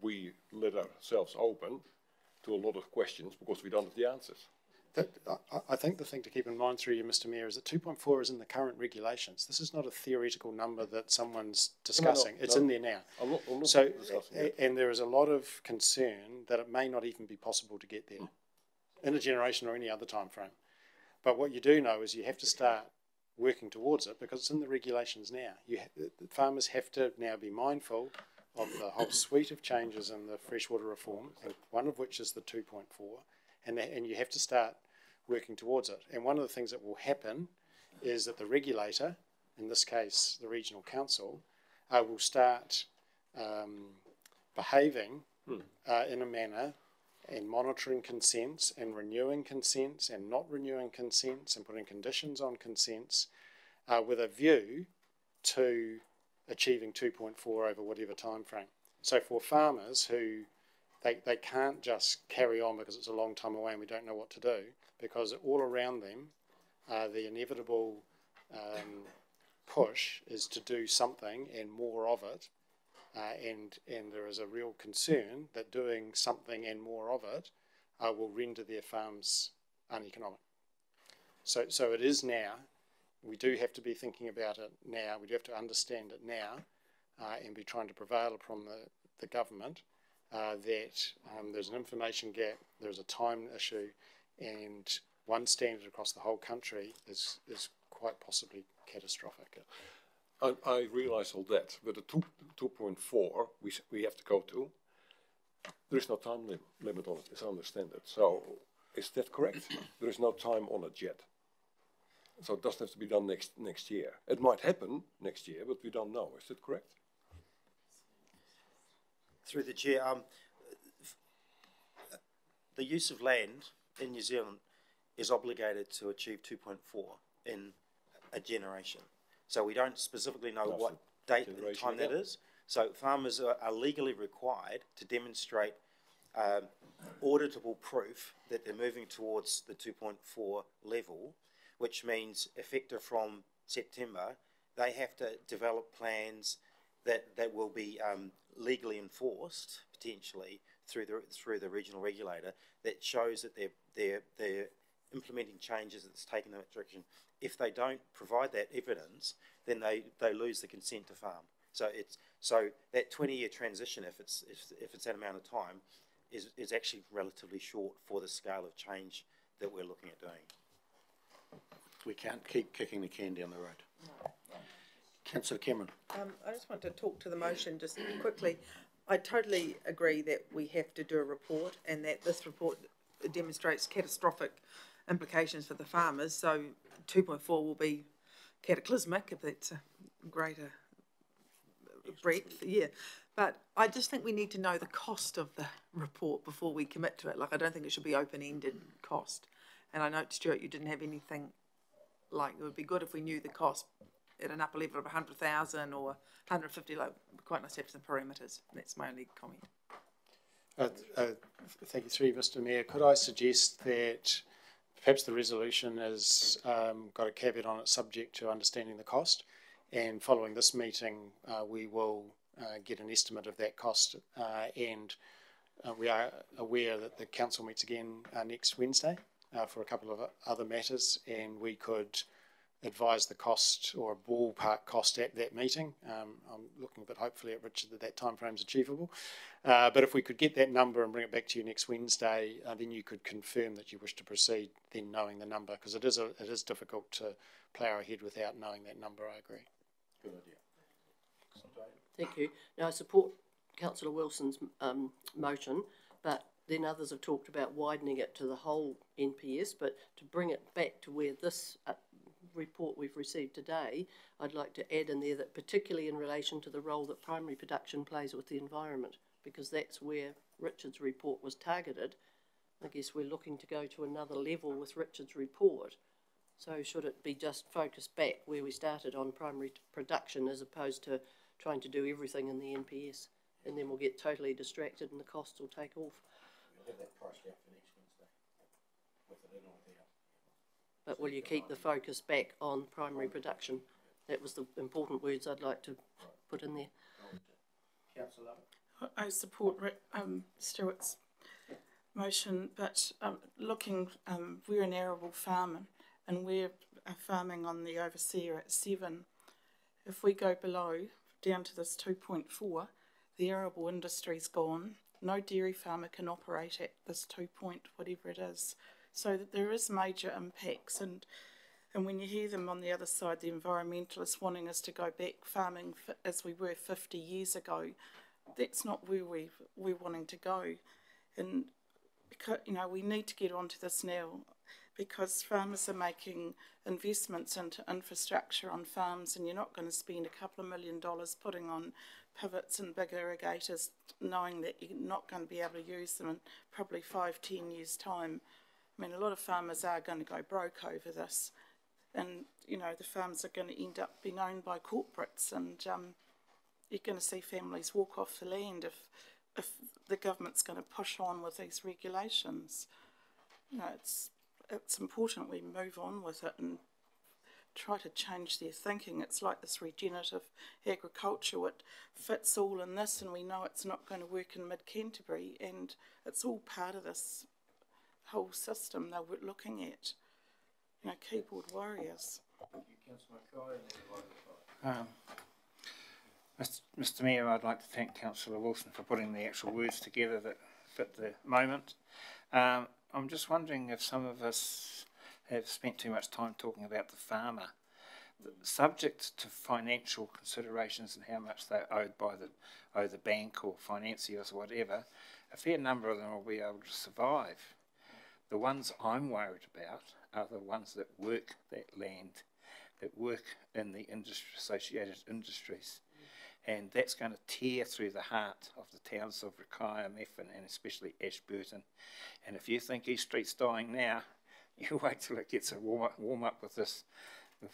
we let ourselves open to a lot of questions because we don't have the answers. That, I, I think the thing to keep in mind through you, Mr Mayor, is that 2.4 is in the current regulations. This is not a theoretical number that someone's discussing. it's no. in there now. I'm not, I'm not So, and there is a lot of concern that it may not even be possible to get there hmm. in a generation or any other time frame. But what you do know is you have to start working towards it because it's in the regulations now. You ha- farmers have to now be mindful of the whole suite of changes in the freshwater reform, one of which is the 2.4, and, and you have to start working towards it. And one of the things that will happen is that the regulator, in this case the regional council, uh, will start um, behaving uh, in a manner and monitoring consents and renewing consents and not renewing consents and putting conditions on consents uh, with a view to achieving 2.4 over whatever time frame. So for farmers who they, they can't just carry on because it's a long time away and we don't know what to do because all around them uh, the inevitable um, push is to do something and more of it uh, and and there is a real concern that doing something and more of it uh, will render their farms uneconomic. So so it is now. We do have to be thinking about it now. We do have to understand it now, uh, and be trying to prevail upon the the government uh, that um, there's an information gap, there's a time issue, and one standard across the whole country is is quite possibly catastrophic. I, I realise all that, but the two, 2.4 we, we have to go to, there is no time lim- limit on it, as I understand it. So is that correct? there is no time on it yet. So it doesn't have to be done next, next year. It might happen next year, but we don't know. Is that correct? Through the chair, um, the use of land in New Zealand is obligated to achieve two point four in a generation. So we don't specifically know That's what date and time that is. So farmers are, are legally required to demonstrate um, auditable proof that they're moving towards the two point four level, which means effective from September, they have to develop plans that, that will be um, legally enforced potentially through the through the regional regulator that shows that they're they're they're implementing changes that's taken in that direction. If they don't provide that evidence, then they, they lose the consent to farm. So it's, so that twenty-year transition, if it's, if, if it's that amount of time, is, is actually relatively short for the scale of change that we're looking at doing. We can't keep kicking the can down the road. Councillor Cameron. Um, I just want to talk to the motion just quickly. I totally agree that we have to do a report and that this report demonstrates catastrophic implications for the farmers. So two point four will be cataclysmic if that's a greater breadth, yeah. But I just think we need to know the cost of the report before we commit to it. Like, I don't think it should be open-ended cost. And I note, Stuart, you didn't have anything like, it would be good if we knew the cost at an upper level of a hundred thousand or hundred and fifty, like, quite nice to have some parameters. That's my only comment. Uh, uh, thank you, through you, Mr Mayor. Could I suggest that perhaps the resolution has um, got a caveat on it subject to understanding the cost? And following this meeting, uh, we will uh, get an estimate of that cost. Uh, and uh, we are aware that the council meets again uh, next Wednesday for a couple of other matters, and we could advise the cost or a ballpark cost at that meeting. Um, I'm looking a bit hopefully at Richard that that time frame is achievable. Uh, but if we could get that number and bring it back to you next Wednesday, uh, then you could confirm that you wish to proceed, then knowing the number, because it is a, it is difficult to plough ahead without knowing that number. I agree. Good idea. Thank you. Now, I support councillor Wilson's um, motion, but then others have talked about widening it to the whole NPS, but to bring it back to where this uh, report we've received today, I'd like to add in there that particularly in relation to the role that primary production plays with the environment, because that's where Richard's report was targeted. I guess we're looking to go to another level with Richard's report. So should it be just focused back where we started on primary production as opposed to trying to do everything in the NPS? And then we'll get totally distracted and the costs will take off. We'll But will you keep the focus back on primary production? That was the important words I'd like to put in there. Councillor I support Ri- um, Stuart's motion, but um, looking, um, we're an arable farm and we're uh, farming on the overseer at seven. If we go below, down to this two point four, the arable industry's gone. No dairy farmer can operate at this two point whatever it is. So that there is major impacts and and when you hear them on the other side, the environmentalists wanting us to go back farming as we were 50 years ago, that's not where we we're wanting to go. And because you know we need to get onto this now because farmers are making investments into infrastructure on farms, and you're not going to spend a couple of million dollars putting on pivots and big irrigators, knowing that you're not going to be able to use them in probably five, ten years' time. I mean, a lot of farmers are going to go broke over this, and you know the farms are going to end up being owned by corporates, and um, you're going to see families walk off the land if if the government's going to push on with these regulations. You know, it's it's important we move on with it and try to change their thinking. It's like this regenerative agriculture, it fits all in this, and we know it's not going to work in mid Canterbury, and it's all part of this whole system they we're looking at. You know, keyboard warriors. Um, Mr. Mr Mayor, I'd like to thank Councillor Wilson for putting the actual words together that fit the moment. Um, I'm just wondering if some of us have spent too much time talking about the farmer. The, subject to financial considerations and how much they're owed by the owe the bank or financiers or whatever, a fair number of them will be able to survive. The ones I'm worried about are the ones that work that land, that work in the industry, associated industries and that's going to tear through the heart of the towns of Rakaia, Methven, and especially Ashburton. And if you think East Street's dying now, you wait till it gets a warm up, warm up with this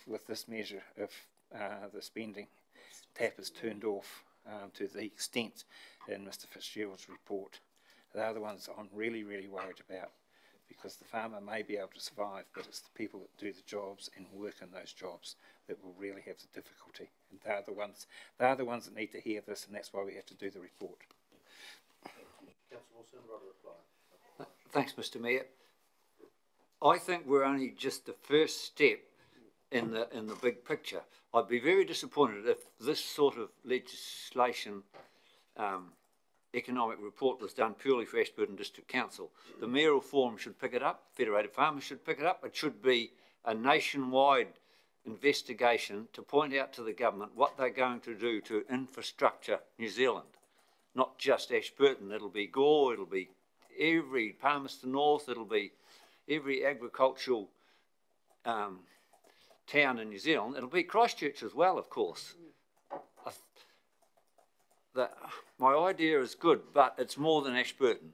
with, this measure if uh, the spending tap is turned off um, to the extent in Mr Fitzgerald's report. They're the ones I'm really, really worried about because the farmer may be able to survive, but it's the people that do the jobs and work in those jobs that will really have the difficulty. And they're the ones they're the ones that need to hear this and that's why we have to do the report. Thanks, Mr Mayor. I think we're only just the first step in the, in the big picture. I'd be very disappointed if this sort of legislation, um, economic report was done purely for Ashburton District Council. The mayoral forum should pick it up, Federated Farmers should pick it up. It should be a nationwide investigation to point out to the government what they're going to do to infrastructure New Zealand. Not just Ashburton, it'll be Gore, it'll be every Palmerston North, it'll be every agricultural um, town in New Zealand. It'll be Christchurch as well, of course. Th- The, my idea is good, but it's more than Ashburton.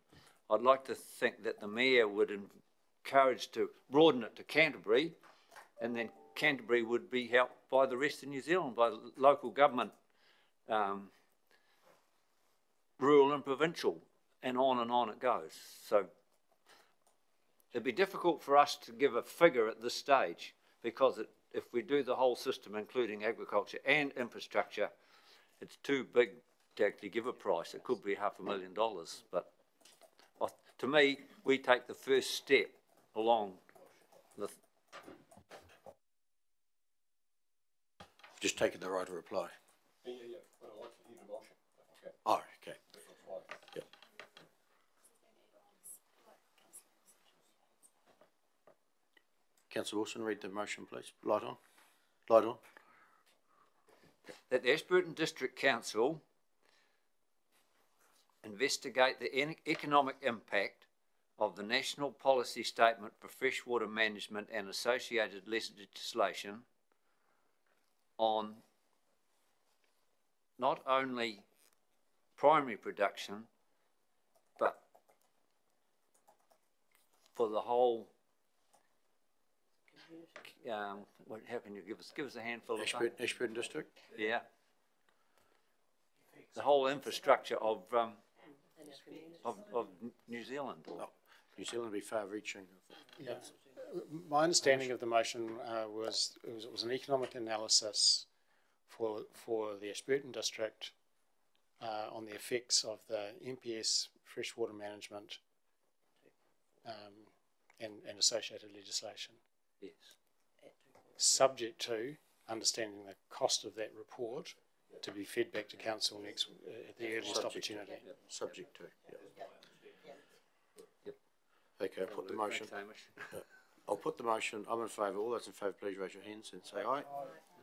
I'd like to think that the mayor would encourage to broaden it to Canterbury, and then Canterbury would be helped by the rest of New Zealand, by local government, um, rural and provincial, and on and on it goes. So it'd be difficult for us to give a figure at this stage because it, if we do the whole system, including agriculture and infrastructure, it's too big to actually give a price. It could be half a million dollars, but uh, to me, we take the first step along the. Just taking the right to reply. Yeah, yeah, yeah, but I'd like to hear the motion. Okay. Oh, okay. Yep. Councillor Wilson, read the motion, please. Light on. Light on. that the Ashburton District Council investigate the economic impact of the National Policy Statement for Freshwater Management and associated legislation on not only primary production, but for the whole um, what, how can you give us, give us a handful of Ashburton, Ashburton District? yeah. The whole infrastructure of, um, of, of New Zealand. or- New Zealand will be far-reaching. Yeah. My understanding of the motion uh, was, it was, it was an economic analysis for, for the Ashburton district uh, on the effects of the NPS freshwater management um, and, and associated legislation, Yes. subject to understanding the cost of that report to be fed back to council next, uh, at the earliest Subject to. opportunity. Subject to, yeah. Okay, I'll put the motion. Thanks, I'll put the motion, I'm in favour, all those in favour, please raise your hands and say aye.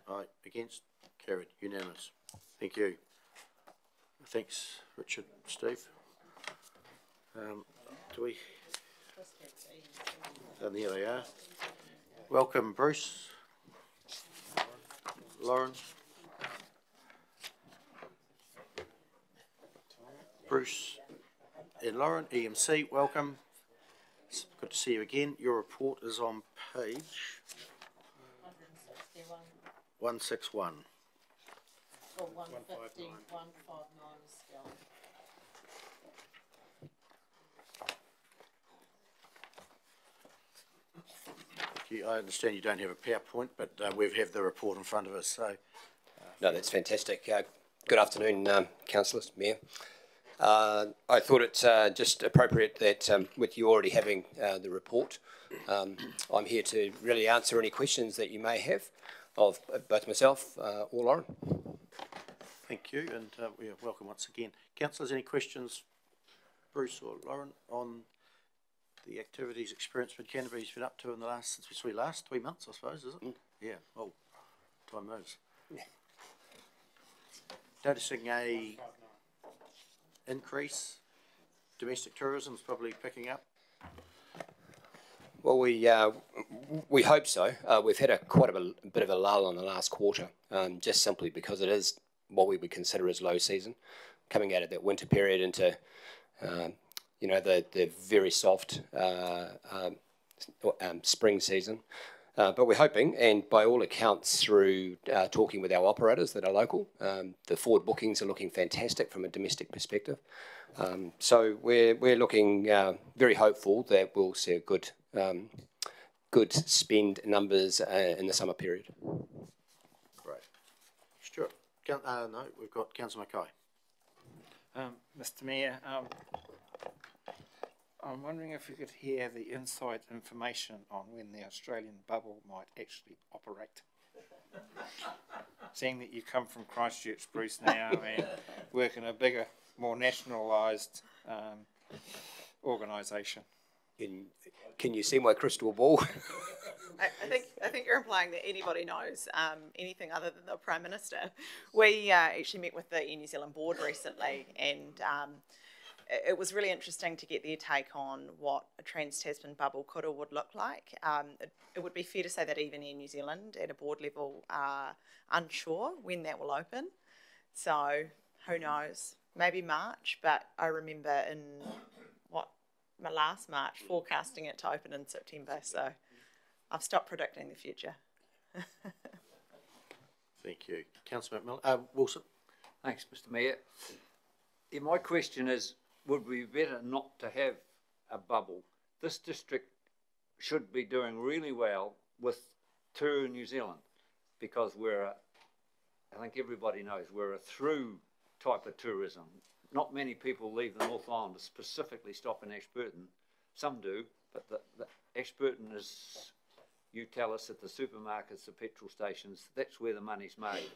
Aye, against, carried, unanimous. Thank you. Thanks, Richard, Steve. Um, do we? And here they are. Welcome, Bruce. Lauren. Bruce and Lauren, EMC, welcome. It's good to see you again. Your report is on page one six one. Or one fifty, one five nine still. I understand you don't have a PowerPoint, but uh, we have the report in front of us, so. No, that's fantastic. Uh, good afternoon, um, councillors, mayor. Uh, I thought it's uh, just appropriate that um, with you already having uh, the report, um, I'm here to really answer any questions that you may have of both myself uh, or Lauren. Thank you, and uh, we are welcome once again. Councillors, any questions, Bruce or Lauren, on the activities Experience Mid Canterbury's been up to in the last, since we last, three months, I suppose, is it? Yeah, oh, time moves. Noticing a increase, domestic tourism is probably picking up. Well, we uh, we hope so. Uh, we've had a quite a, bit of a lull in the last quarter, um, just simply because it is what we would consider as low season, coming out of that winter period into, um, you know, the the very soft uh, um, um, spring season. Uh, but we're hoping, and by all accounts, through uh, talking with our operators that are local, um, the forward bookings are looking fantastic from a domestic perspective. Um, so we're we're looking uh, very hopeful that we'll see a good um, good spend numbers uh, in the summer period. Great. Stuart, uh, no, we've got councillor Mackay. Um, Mr Mayor, um, I'm wondering if we could hear the inside information on when the Australian bubble might actually operate. Seeing that you come from Christchurch, Bruce, now and work in a bigger, more nationalised um, organisation. Can, can you see my crystal ball? I, I think I think you're implying that anybody knows um, anything other than the prime minister. We uh, actually met with the Air New Zealand board recently, and um, it, it was really interesting to get their take on what a Trans Tasman bubble could or would look like. Um, it, it would be fair to say that even in New Zealand, at a board level, are unsure when that will open. So who knows? Maybe March, but I remember in what my last March forecasting it to open in September. So I've stopped predicting the future. Thank you. Councillor McMillan, uh, Wilson? Thanks, Mr Mayor. Yeah, my question is, would be better not to have a bubble? This district should be doing really well with Tour New Zealand because we're, a, I think everybody knows, we're a through type of tourism. Not many people leave the North Island to specifically stop in Ashburton. Some do, but the, the Ashburton is you tell us at the supermarkets, the petrol stations, that's where the money's made.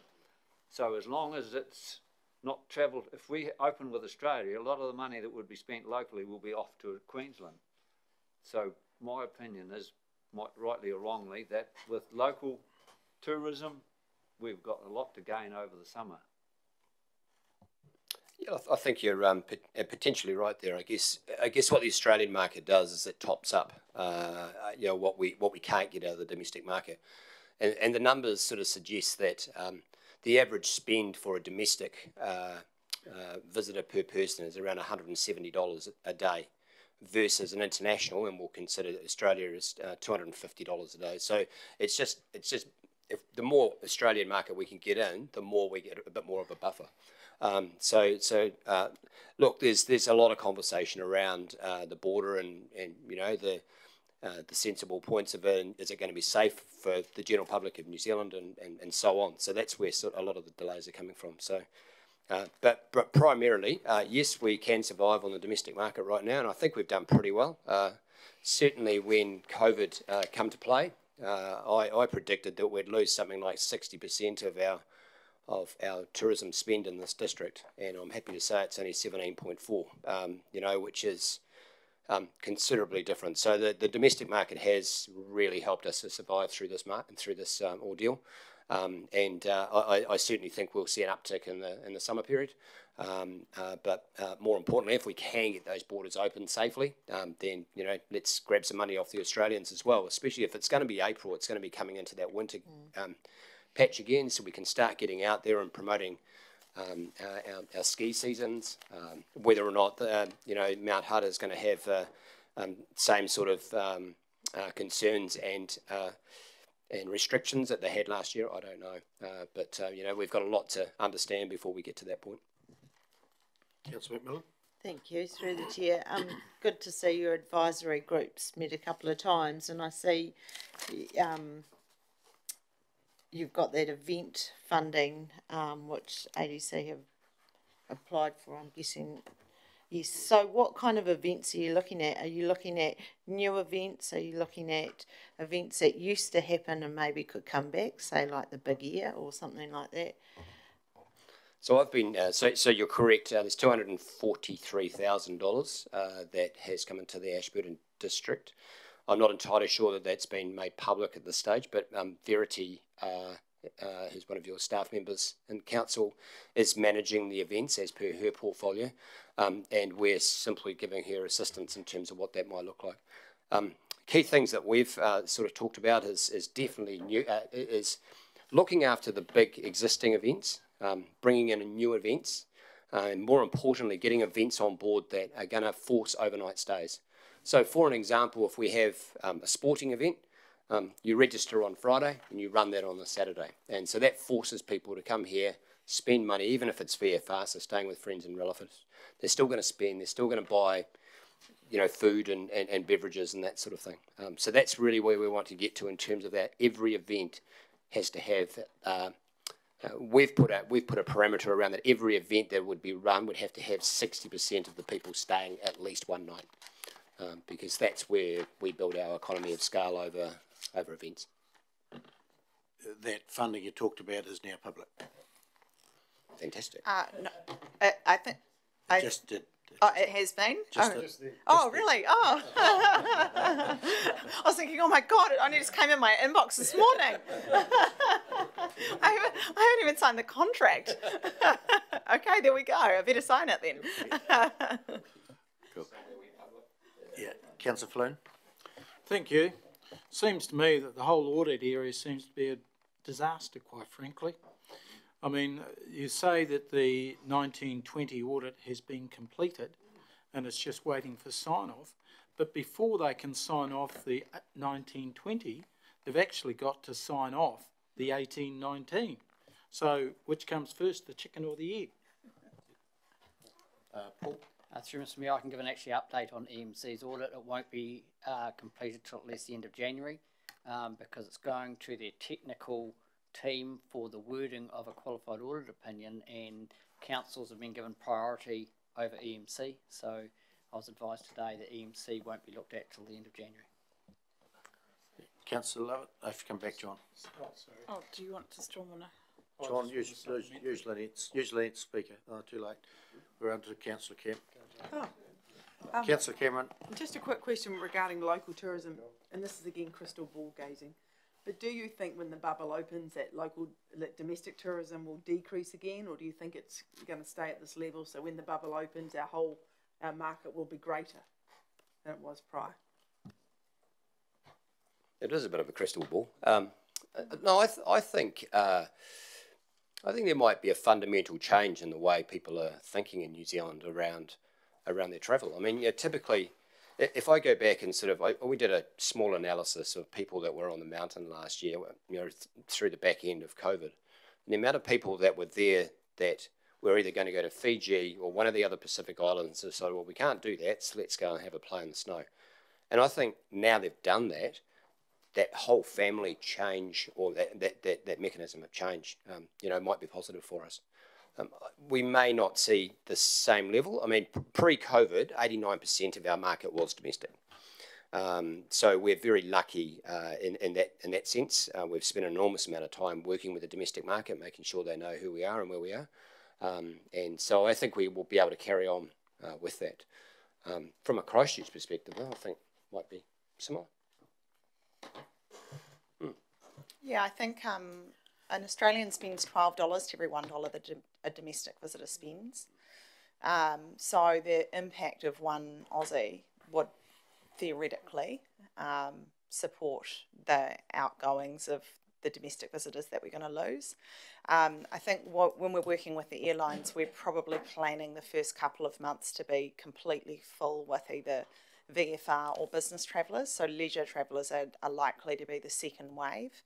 So as long as it's not travelled, if we open with Australia, a lot of the money that would be spent locally will be off to Queensland. So my opinion is, might rightly or wrongly, that with local tourism, we've got a lot to gain over the summer. Yeah, I, th- I think you're um, uh, potentially right there. I guess I guess what the Australian market does is it tops up, uh, you know, what we what we can't get out of the domestic market, and, and the numbers sort of suggest that um, the average spend for a domestic uh, uh, visitor per person is around $170 a day, versus an international, and we'll consider Australia is uh, $250 a day. So it's just it's just if the more Australian market we can get in, the more we get a bit more of a buffer. Um, so, so uh, look, there's there's a lot of conversation around uh, the border and, and you know the uh, the sensible points of it. Is it going to be safe for the general public of New Zealand and, and, and so on? So that's where sort of a lot of the delays are coming from. So, uh, but but primarily, uh, yes, we can survive on the domestic market right now, and I think we've done pretty well. Uh, certainly, when COVID come to play, I, I predicted that we'd lose something like sixty percent of our of our tourism spend in this district, and I'm happy to say it's only 17.4, um, you know, which is um, considerably different. So the, the domestic market has really helped us to survive through this through this um, ordeal, um, and uh, I, I, certainly think we'll see an uptick in the in the summer period. Um, uh, but uh, more importantly, if we can get those borders open safely, um, then you know let's grab some money off the Australians as well. Especially if it's going to be April, it's going to be coming into that winter. Mm patch again so we can start getting out there and promoting um, our, our, our, ski seasons, um, whether or not uh, you know Mount Hutt is going to have uh, um, same sort of um, uh, concerns and uh, and restrictions that they had last year. I don't know, uh, but uh, you know we've got a lot to understand before we get to that point. Councillor McMillan. Thank you, through the chair. Um, good to see your advisory groups met a couple of times, and I see um, you've got that event funding, um, which ADC have applied for, I'm guessing. Yes, so what kind of events are you looking at? Are you looking at new events? Are you looking at events that used to happen and maybe could come back, say like the Big Ear or something like that? So I've been uh, so so you're correct. Uh, there's $243,000 uh, that has come into the Ashburton district. I'm not entirely sure that that's been made public at this stage, but um, Verity, uh, uh, who's one of your staff members in council, is managing the events as per her portfolio, um, and we're simply giving her assistance in terms of what that might look like. Um, key things that we've uh, sort of talked about is, is definitely new uh, is looking after the big existing events, um, bringing in new events, uh, and more importantly, getting events on board that are going to force overnight stays. So for an example, if we have um, a sporting event, um, you register on Friday and you run that on the Saturday. And so that forces people to come here, spend money, even if it's VFR, so staying with friends and relatives. They're still going to spend, they're still going to buy, you know, food and, and, and beverages and that sort of thing. Um, so that's really where we want to get to in terms of that. Every event has to have, uh, uh, we've, put a, we've put a parameter around that every event that would be run would have to have 60% of the people staying at least one night. Um, because that's where we build our economy of scale over over events. That funding you talked about is now public. Fantastic. Uh, no, I, I think, I, Just did. oh, it has been? Just Oh. the- Oh, really? Oh. I was thinking, oh my God, it only just came in my inbox this morning. I haven't, I haven't even signed the contract. okay, there we go. I better sign it then. Cool. Yeah, councillor Falloon? Thank you. Seems to me that the whole audit area seems to be a disaster, quite frankly. I mean, you say that the nineteen twenty audit has been completed and it's just waiting for sign off. But before they can sign off the nineteen twenty, they've actually got to sign off the eighteen nineteen. So which comes first, the chicken or the egg? Uh, Paul? Uh, through Mr Mayor, I can give an actually update on EMC's audit. It won't be uh, completed till at least the end of January um, because it's going to their technical team for the wording of a qualified audit opinion and councils have been given priority over EMC. So I was advised today that EMC won't be looked at till the end of January. Councillor Lovett, I have to come back, John. Oh, do you want to storm on a? John, usually, usually it's, usually it's speaker. Oh, too late. We're on to councillor Cam. Oh. Um, Councillor Cameron? Just a quick question regarding local tourism, and this is again crystal ball gazing. But do you think when the bubble opens that local, that domestic tourism will decrease again, or do you think it's going to stay at this level? So when the bubble opens, our whole our market will be greater than it was prior. It is a bit of a crystal ball. Um, uh, no, I, th- I think uh, I think there might be a fundamental change in the way people are thinking in New Zealand around around their travel. I mean, yeah, typically, if I go back and sort of, I, we did a small analysis of people that were on the mountain last year, you know, th- through the back end of COVID, and the amount of people that were there that were either going to go to Fiji or one of the other Pacific islands decided, well, we can't do that, so let's go and have a play in the snow. And I think now they've done that, that whole family change or that, that, that, that mechanism of change, um, you know, might be positive for us. Um, we may not see the same level. I mean, pre-COVID, 89% of our market was domestic. Um, so we're very lucky uh, in, in, that, in that sense. Uh, we've spent an enormous amount of time working with the domestic market, making sure they know who we are and where we are. Um, and so I think we will be able to carry on uh, with that. Um, from a Christchurch perspective, I think might be similar. Yeah, I think um, an Australian spends twelve dollars to every one dollar that a domestic visitor spends. Um, so the impact of one Aussie would theoretically um, support the outgoings of the domestic visitors that we're going to lose. Um, I think what, when we're working with the airlines, we're probably planning the first couple of months to be completely full with either VFR or business travellers. So leisure travellers are, are likely to be the second wave.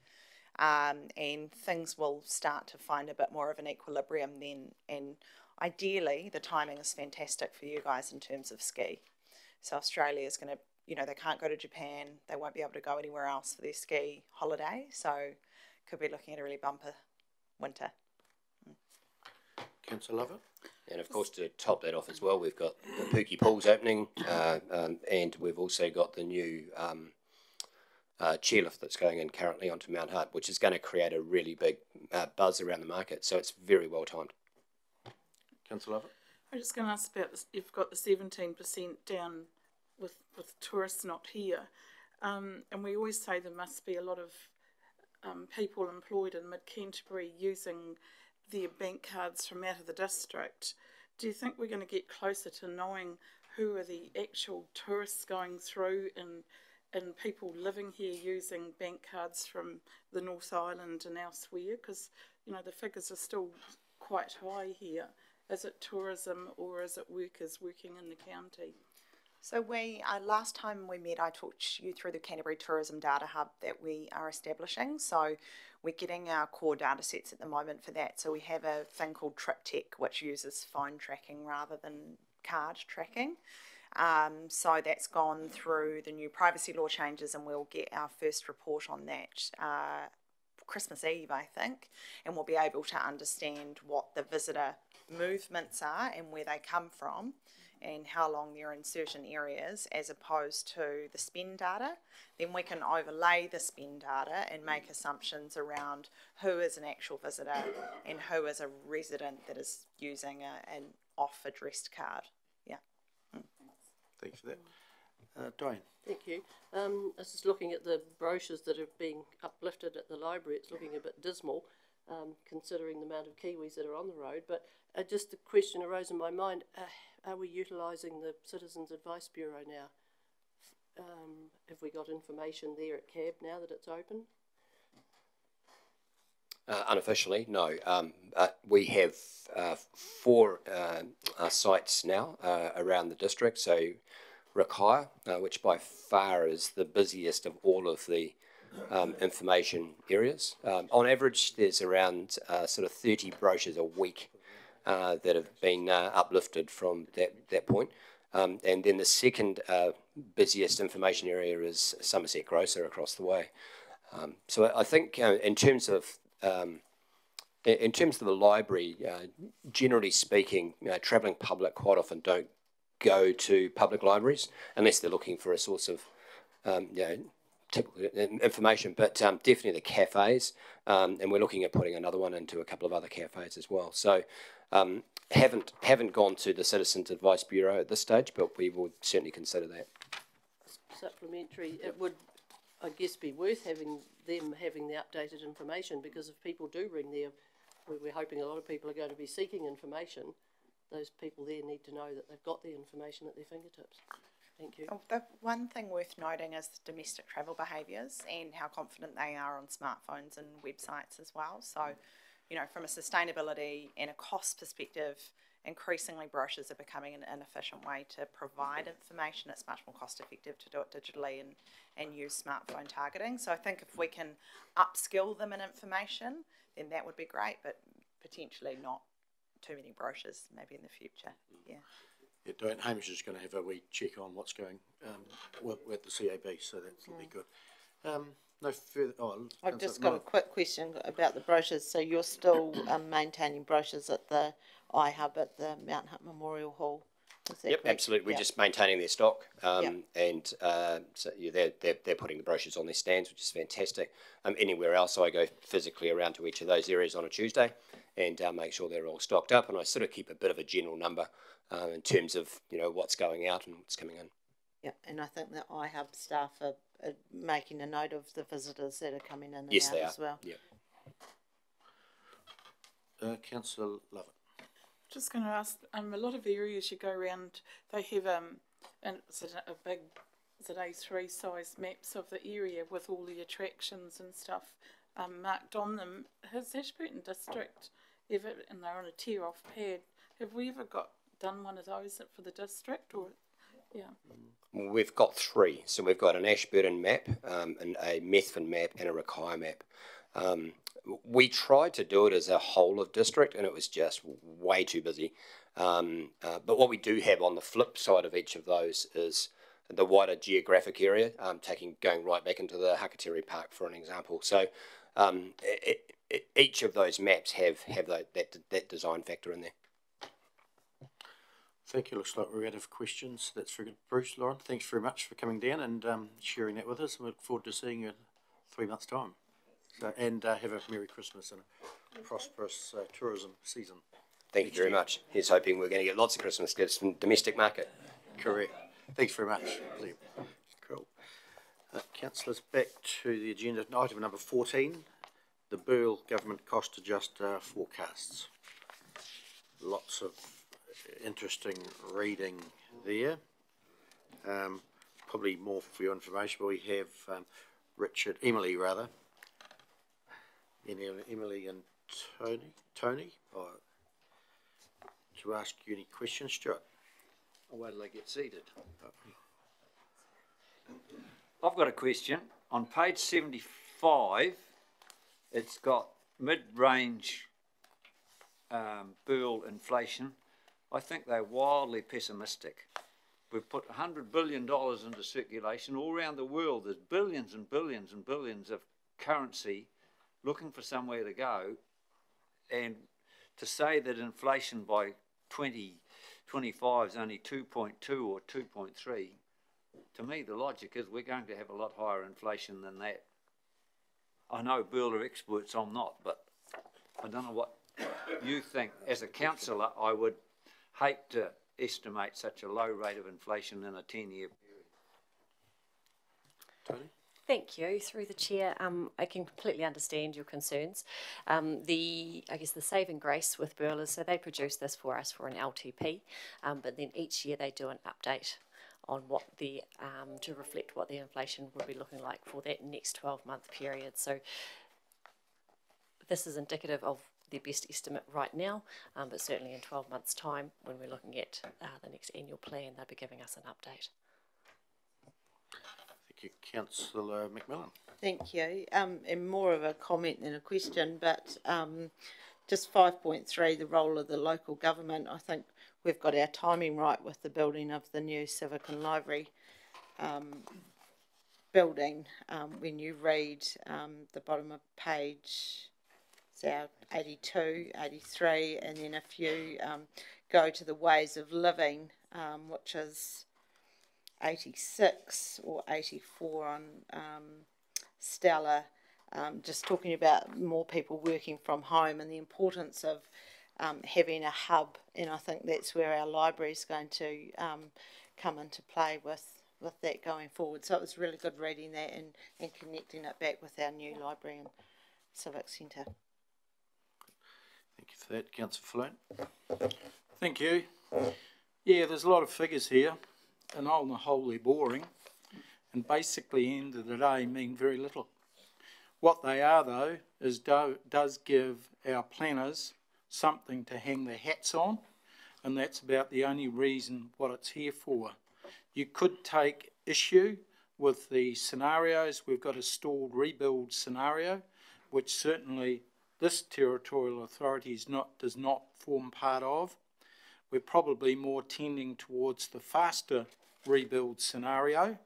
Um, and things will start to find a bit more of an equilibrium then. And ideally, the timing is fantastic for you guys in terms of ski. So Australia is going to, you know, they can't go to Japan. They won't be able to go anywhere else for their ski holiday. So could be looking at a really bumper winter. Councillor? And of course, to top that off as well, we've got the Opuke Pools opening, uh, um, and we've also got the new um, uh, chairlift that's going in currently onto Mount Hutt, which is going to create a really big uh, buzz around the market. So it's very well timed. Councillor Lovett? I'm just going to ask about this. You've got the seventeen percent down with with tourists not here, um, and we always say there must be a lot of um, people employed in Mid Canterbury using their bank cards from out of the district. Do you think we're going to get closer to knowing who are the actual tourists going through and and people living here using bank cards from the North Island and elsewhere? Because you know the figures are still quite high here. Is it tourism or is it workers working in the county? So we, uh, last time we met, I talked to you through the Canterbury Tourism Data Hub that we are establishing. So we're getting our core data sets at the moment for that. So we have a thing called TripTech, which uses phone tracking rather than card tracking. Um, so that's gone through the new privacy law changes, and we'll get our first report on that uh, Christmas Eve, I think, and we'll be able to understand what the visitor movements are and where they come from and how long they're in certain areas as opposed to the spend data, then we can overlay the spend data and make assumptions around who is an actual visitor and who is a resident that is using a, an off addressed card. Yeah. Thanks for that. Uh, Diane? Thank you. Um, I was just looking at the brochures that are being uplifted at the library. It's looking a bit dismal, um, considering the amount of Kiwis that are on the road. But uh, just a question arose in my mind: uh, Are we utilising the Citizens Advice Bureau now? Um, have we got information there at CAB now that it's open? Uh, unofficially, no. Um, uh, we have uh, four uh, uh, sites now uh, around the district. So, Rakaia, which by far is the busiest of all of the um, information areas. Um, on average, there's around sort of 30 brochures a week that have been uplifted from that, that point. Um, and then the second busiest information area is Somerset Grocer across the way. Um, so I think uh, in terms of um, in terms of the library, uh, generally speaking, you travelling public quite often don't go to public libraries unless they're looking for a source of um, you know, information. But um, definitely the cafes, um, and we're looking at putting another one into a couple of other cafes as well. So um, haven't haven't gone to the Citizens Advice Bureau at this stage, but we will certainly consider that. Supplementary, it would I guess, be worth having them having the updated information because if people do ring there, we're hoping a lot of people are going to be seeking information. Those people there need to know that they've got the information at their fingertips. Thank you. Oh, the one thing worth noting is domestic travel behaviours and how confident they are on smartphones and websites as well. So, you know, from a sustainability and a cost perspective, increasingly brochures are becoming an inefficient way to provide information. It's much more cost effective to do it digitally and, and use smartphone targeting. So I think if we can upskill them in information, then that would be great, but potentially not too many brochures maybe in the future. Yeah. Yeah, Diane Hamish is going to have a wee check on what's going um, with, with the CAB, so that'll mm. be good. Um, no further. Oh, I've just got a quick question about the brochures. So you're still um, maintaining brochures at the iHub at the Mount Hutt Memorial Hall. Yep, correct? absolutely. We're yep. just maintaining their stock, um, yep. and uh, so yeah, they're, they're they're putting the brochures on their stands, which is fantastic. Um, anywhere else, I go physically around to each of those areas on a Tuesday, and uh, make sure they're all stocked up, and I sort of keep a bit of a general number um, in terms of you know what's going out and what's coming in. Yeah, and I think the iHub staff are, are making a note of the visitors that are coming in and yes, out they as well. Yeah. Uh, Councillor Lovett. Just going to ask, um, a lot of areas you go around, they have um, and it's a, a big, is it A3 size maps of the area with all the attractions and stuff um, marked on them. Has Ashburton District ever, and they're on a tear off pad, have we ever got done one of those for the district or, yeah? We've got three. So we've got an Ashburton map, um, and a Methven map, and a Rakaia map. Um, we tried to do it as a whole of district, and it was just way too busy. Um, uh, but what we do have on the flip side of each of those is the wider geographic area, um, taking going right back into the Hakatere Park, for an example. So um, it, it, each of those maps have have that that design factor in there. Thank you. Looks like we're out of questions. That's very good. Bruce, Lauren, thanks very much for coming down and um, sharing that with us. We look forward to seeing you in three months' time. So, and uh, have a Merry Christmas and a prosperous uh, tourism season. Thank you very year. much. He's hoping we're going to get lots of Christmas gifts from the domestic market. Correct. Thanks very much. Cool. Uh, councillors, back to the agenda. Item number 14, the BERL Government Cost Adjuster forecasts. Lots of interesting reading there. Um, probably more for your information, we have um, Richard, Emily rather, Emily and Tony, Tony, or to ask you any questions, Stuart? Or wait till they get seated. I've got a question. On page 75, it's got mid-range um, inflation. I think they're wildly pessimistic. We've put $100 billion into circulation all around the world. There's billions and billions and billions of currency looking for somewhere to go, and to say that inflation by twenty, twenty-five is only two point two or two point three, to me, the logic is we're going to have a lot higher inflation than that. I know BERL are experts, I'm not, but I don't know what you think. As a councillor, I would hate to estimate such a low rate of inflation in a ten-year period. Tony? Thank you. Through the chair, um, I can completely understand your concerns. Um, the, I guess, the saving grace with Burlers, so they produce this for us for an LTP, um, but then each year they do an update on what the um, to reflect what the inflation would be looking like for that next 12 month period. So this is indicative of their best estimate right now, um, but certainly in 12 months' time, when we're looking at uh, the next annual plan, they'll be giving us an update. Thank you, councillor McMillan. Thank you. Um, and more of a comment than a question, but um, just five point three, the role of the local government. I think we've got our timing right with the building of the new civic and library um, building. Um, when you read um, the bottom of page, our 82, 83, and then if you um, go to the ways of living, um, which is 86 or 84 on um, Stella, um, just talking about more people working from home and the importance of um, having a hub, and I think that's where our library is going to um, come into play with with that going forward. So it was really good reading that and, and connecting it back with our new library and civic centre. Thank you for that, councillor. Thank you. Yeah, there's a lot of figures here, and on the they're boring, and basically end of the day mean very little. What they are though is do, does give our planners something to hang their hats on, and that's about the only reason what it's here for. You could take issue with the scenarios. We've got a stalled rebuild scenario, which certainly this territorial authority is not, does not form part of. We're probably more tending towards the faster rebuild scenario.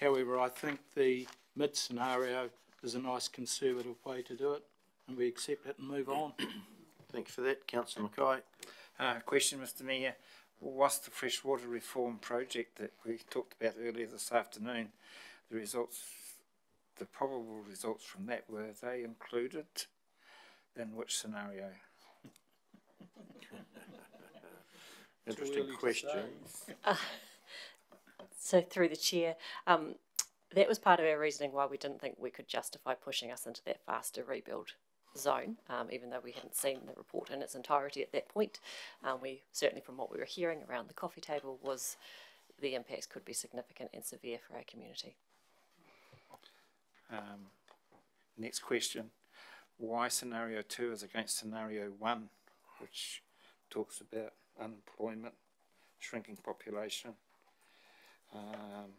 However, I think the mid scenario is a nice conservative way to do it, and we accept it and move on. Thank you for that, councillor Mackay. Uh, question, Mr Mayor. Was the freshwater reform project that we talked about earlier this afternoon, the results, the probable results from that, were they included in which scenario? Interesting question. Uh, so through the chair, um, that was part of our reasoning why we didn't think we could justify pushing us into that faster rebuild zone, um, even though we hadn't seen the report in its entirety at that point. Um, we certainly, from what we were hearing around the coffee table, was the impacts could be significant and severe for our community. Um, next question: Why scenario two is against scenario one, which talks about unemployment, shrinking population? Um,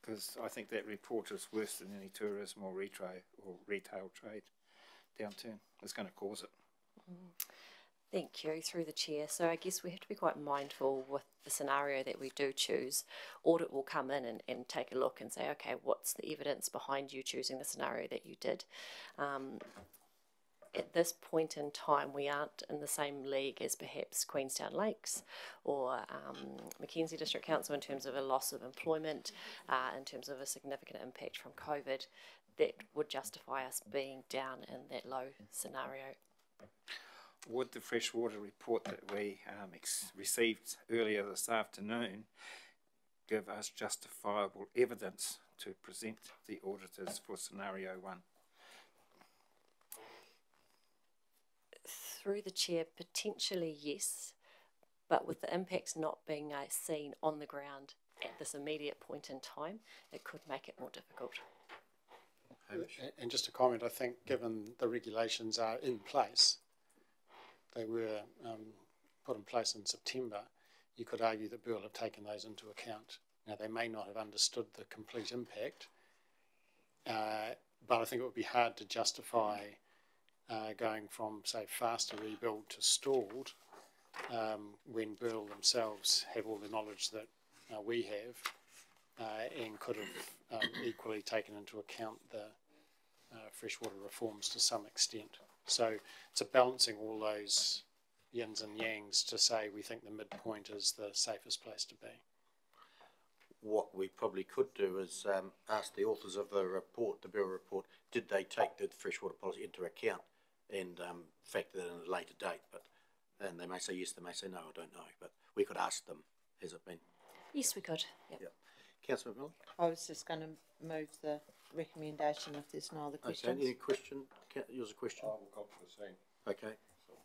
because I think that report is worse than any tourism or retail or retail trade downturn. It's going to cause it. Thank you, through the chair. So I guess we have to be quite mindful with the scenario that we do choose. Audit will come in and, and take a look and say, okay, what's the evidence behind you choosing the scenario that you did? Um, at this point in time, we aren't in the same league as perhaps Queenstown Lakes or um, Mackenzie District Council in terms of a loss of employment, uh, in terms of a significant impact from COVID that would justify us being down in that low scenario. Would the freshwater report that we um, received earlier this afternoon give us justifiable evidence to present the auditors for scenario one? through the chair, potentially yes, but with the impacts not being uh, seen on the ground at this immediate point in time, it could make it more difficult. And just a comment, I think given the regulations are in place, they were um, put in place in September, you could argue that BERL have taken those into account. Now, they may not have understood the complete impact, uh, but I think it would be hard to justify uh, going from, say, faster rebuild to stalled, um, when BERL themselves have all the knowledge that uh, we have uh, and could have um, equally taken into account the uh, freshwater reforms to some extent. So it's a balancing all those yins and yangs to say we think the midpoint is the safest place to be. What we probably could do is um, ask the authors of the report, the BERL report, did they take the freshwater policy into account and um, factor that in at a later date? But and they may say yes, they may say no. I don't know, but we could ask them. Has it been? Yes, we could. Yep. Yep. Councillor Miller. I was just going to move the recommendation if there's no other Okay. questions. Any question? Ca- Yours a question? I will come to the same. Okay.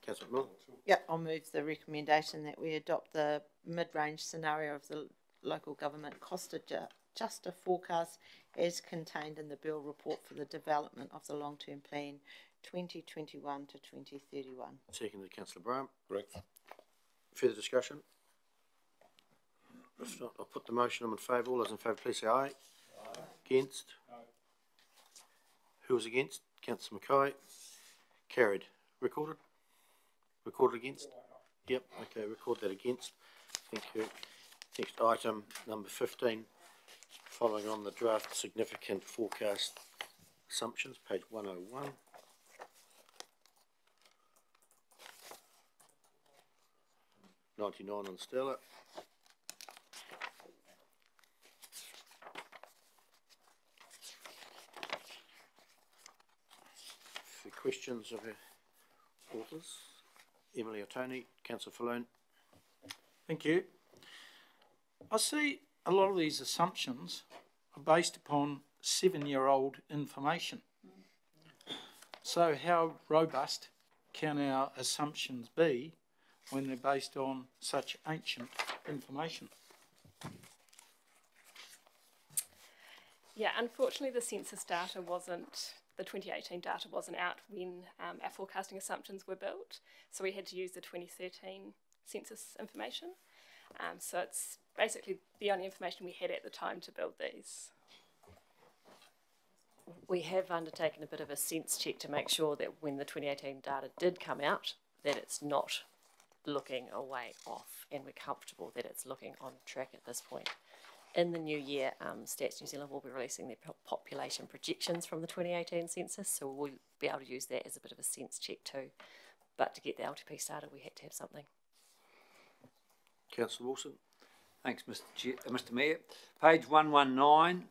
Councillor Miller. Yep, I'll move the recommendation that we adopt the mid-range scenario of the local government cost adju- adjuster forecast as contained in the BERL report for the development of the long-term plan twenty twenty-one to twenty thirty-one. Seconded, Councillor Brown. Correct. Further discussion? If not, I'll put the motion. I'm in favour. All those in favour, please say aye. Against? Who was against? Councillor Mackay. Carried. Recorded? Recorded against? Yep, okay, record that against. Thank you. Next item, number fifteen, following on the draft significant forecast assumptions, page one oh one. Ninety-nine on Stella. For questions of our authors, Emily Otoni, councillor Falloon. Thank you. I see a lot of these assumptions are based upon seven-year-old information. So how robust can our assumptions be when they're based on such ancient information? Yeah, unfortunately, the census data wasn't, the 2018 data wasn't out when um, our forecasting assumptions were built. So we had to use the 2013 census information. Um, so it's basically the only information we had at the time to build these. We have undertaken a bit of a sense check to make sure that when the 2018 data did come out, that it's not looking away off and we're comfortable that it's looking on track at this point. In the new year, um, Stats New Zealand will be releasing their population projections from the 2018 census, so we'll be able to use that as a bit of a sense check too. But to get the LTP started, we had to have something. Councillor Wilson. Thanks, Mr. Uh, Mr. Mayor. Page one one nine,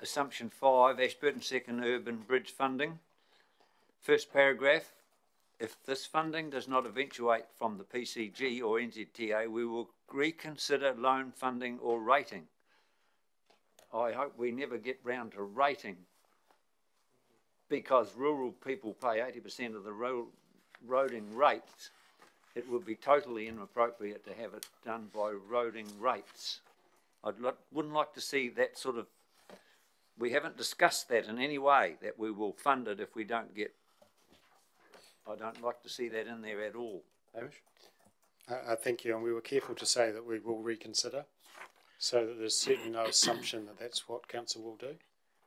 assumption five, Ashburton Second Urban Bridge funding. First paragraph, if this funding does not eventuate from the PCG or NZTA, we will reconsider loan funding or rating. I hope we never get round to rating because rural people pay eighty percent of the ro- roading rates. It would be totally inappropriate to have it done by roading rates. I'd lo- wouldn't like to see that sort of, we haven't discussed that in any way, that we will fund it if we don't get, I don't like to see that in there at all. Hamish? Uh, uh, thank you, and we were careful to say that we will reconsider, so that there's certainly no assumption that that's what council will do.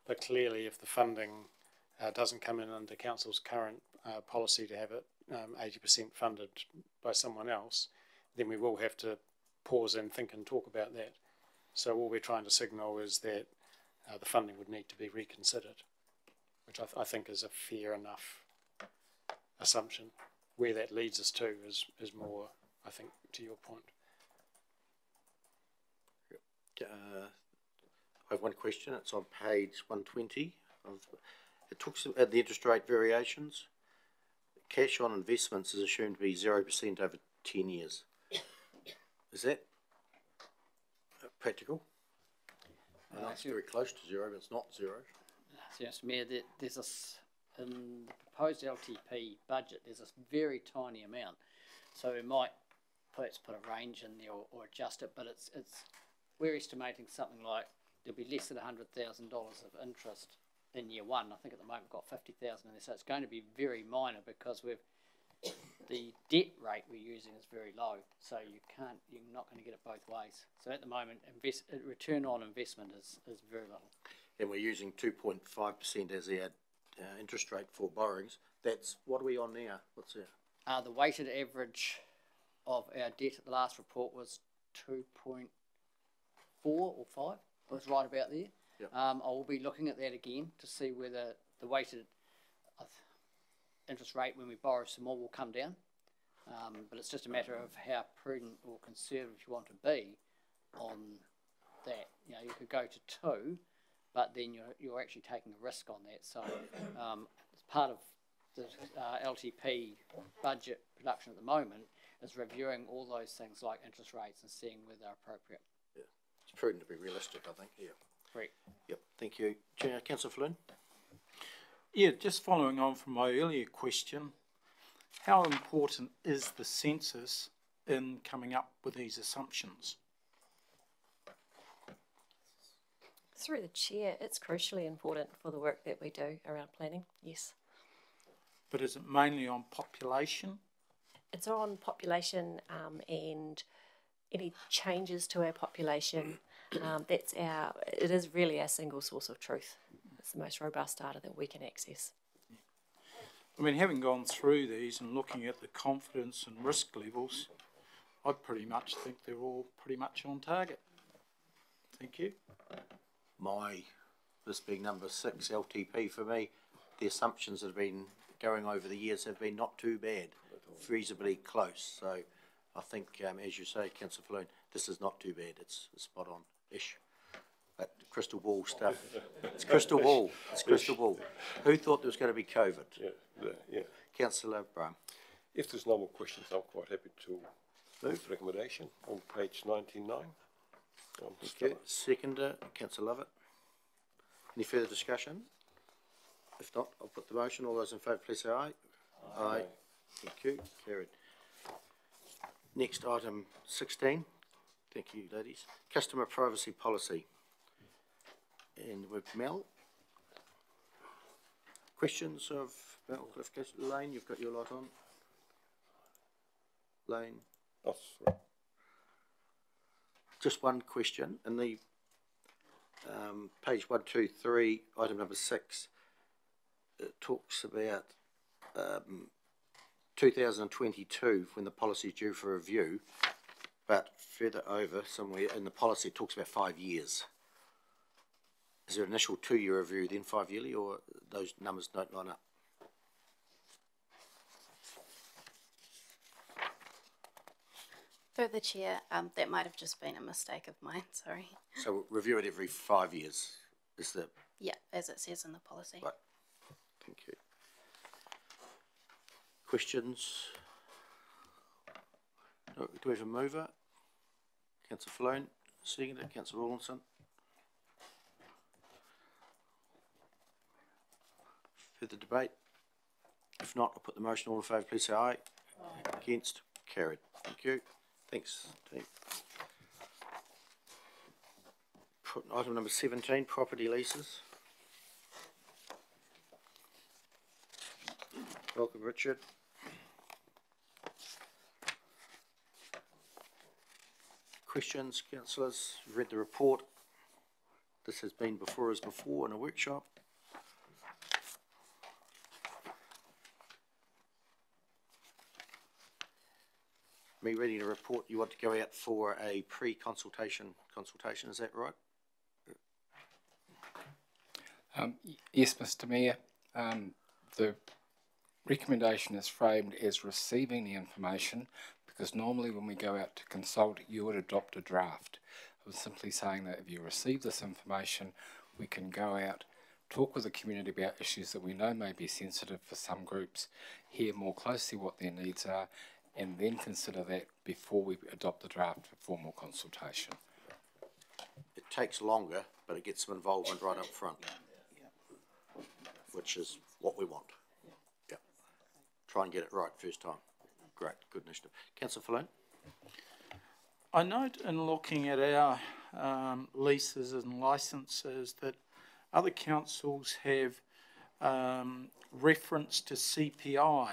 But clearly, if the funding uh, doesn't come in under council's current uh, policy to have it um, 80% funded by someone else, then we will have to pause and think and talk about that. So all we're trying to signal is that uh, the funding would need to be reconsidered, which I, th- I think is a fair enough assumption. Where that leads us to is, is more, I think, to your point. Uh, I have one question. It's on page one twenty. It talks about the interest rate variations. Cash on investments is assumed to be zero percent over ten years. Is that uh, practical? I know it's very close to zero, but it's not zero. Yes, Mayor, there, there's a, s- in the proposed LTP budget, there's a very tiny amount. So we might perhaps put a range in there or, or adjust it, but it's, it's, we're estimating something like there'll be less than a hundred thousand dollars of interest in year one. I think at the moment we've got fifty thousand in there, so it's going to be very minor because we've, the debt rate we're using is very low, so you can't, you're not gonna get it both ways. So at the moment, invest, uh, return on investment is, is very little. And we're using two point five percent as our uh, interest rate for borrowings. That's, what are we on now? What's that? Uh, the weighted average of our debt at the last report was two point four or five, it was right about there. Yep. Um, I will be looking at that again to see whether the weighted, interest rate when we borrow some more will come down. Um, but it's just a matter of how prudent or conservative you want to be on that. You know, you could go to two, but then you're, you're actually taking a risk on that. So um, it's part of the uh, LTP budget production at the moment is reviewing all those things like interest rates and seeing whether they're appropriate. It's prudent to be realistic, I think, yeah. Correct. Yep, thank you. Chair, Councillor Falloon? Yeah, just following on from my earlier question, how important is the census in coming up with these assumptions? Through the chair, it's crucially important for the work that we do around planning, yes. But is it mainly on population? It's on population um, and any changes to our population. Um, that's our, it is really our single source of truth. It's the most robust data that we can access. I mean, having gone through these and looking at the confidence and risk levels, I pretty much think they're all pretty much on target. Thank you. My, this being number six, LTP for me, the assumptions that have been going over the years have been not too bad, reasonably close. So I think, um, as you say, Councillor Falloon, this is not too bad. It's spot on-ish. But crystal ball stuff, it's crystal ball. It's crystal ball. Who thought there was going to be COVID? Yeah, yeah, yeah. Councillor Brown. If there's no more questions, I'm quite happy to Move. the recommendation on page ninety-nine. Um, Okay, seconder, Councillor Lovett. Any further discussion? If not, I'll put the motion. All those in favour, please say aye. Aye. Thank you, carried. Next, item sixteen. Thank you, ladies. Customer privacy policy. And with Mel. Questions of Mel clarification? Lane, you've got your lot on. Lane. Oh, sorry. Just one question, in the, um, page one, two, three, item number six, it talks about, um, two thousand and twenty-two, when the policy is due for review, but further over somewhere in the policy, it talks about five years. Is there an initial two-year review, then five yearly, or those numbers don't line up? Through the chair, um, that might have just been a mistake of mine, sorry. So review it every five years, is the, Yeah, as it says in the policy. Right. Thank you. Questions? Do do we have a mover? Councillor Falloon, seconder, Councillor Rawlinson. Further debate? If not, I'll put the motion, all in favour, please say aye. Against, carried. Thank you. Thanks, team. Item number seventeen, property leases. Welcome, Richard. Questions, councillors? You've read the report. This has been before us before in a workshop. Me reading the report, you want to go out for a pre-consultation consultation, is that right? Um, yes, Mr Mayor, um, the recommendation is framed as receiving the information because normally when we go out to consult, you would adopt a draft. I was simply saying that if you receive this information, we can go out, talk with the community about issues that we know may be sensitive for some groups, hear more closely what their needs are, and then consider that before we adopt the draft for formal consultation. It takes longer, but it gets some involvement right up front. Which is what we want. Yeah. Try and get it right first time. Great, good initiative. Councillor Falloon? I note in looking at our um, leases and licences that other councils have um, reference to CPI,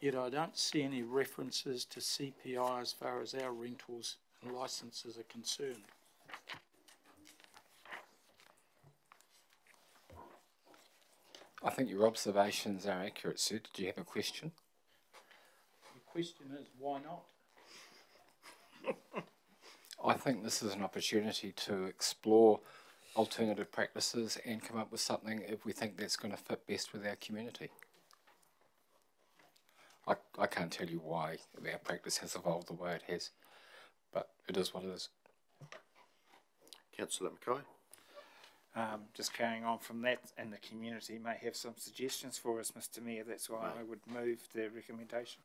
yet I don't see any references to CPI as far as our rentals and licences are concerned. I think your observations are accurate, sir. Did you have a question? The question is, why not? I think this is an opportunity to explore alternative practices and come up with something if we think that's going to fit best with our community. I, I can't tell you why our practice has evolved the way it has, but it is what it is. Councillor Mackay. Um, just carrying on from that, and the community may have some suggestions for us, Mr Mayor, that's why I would move the recommendation.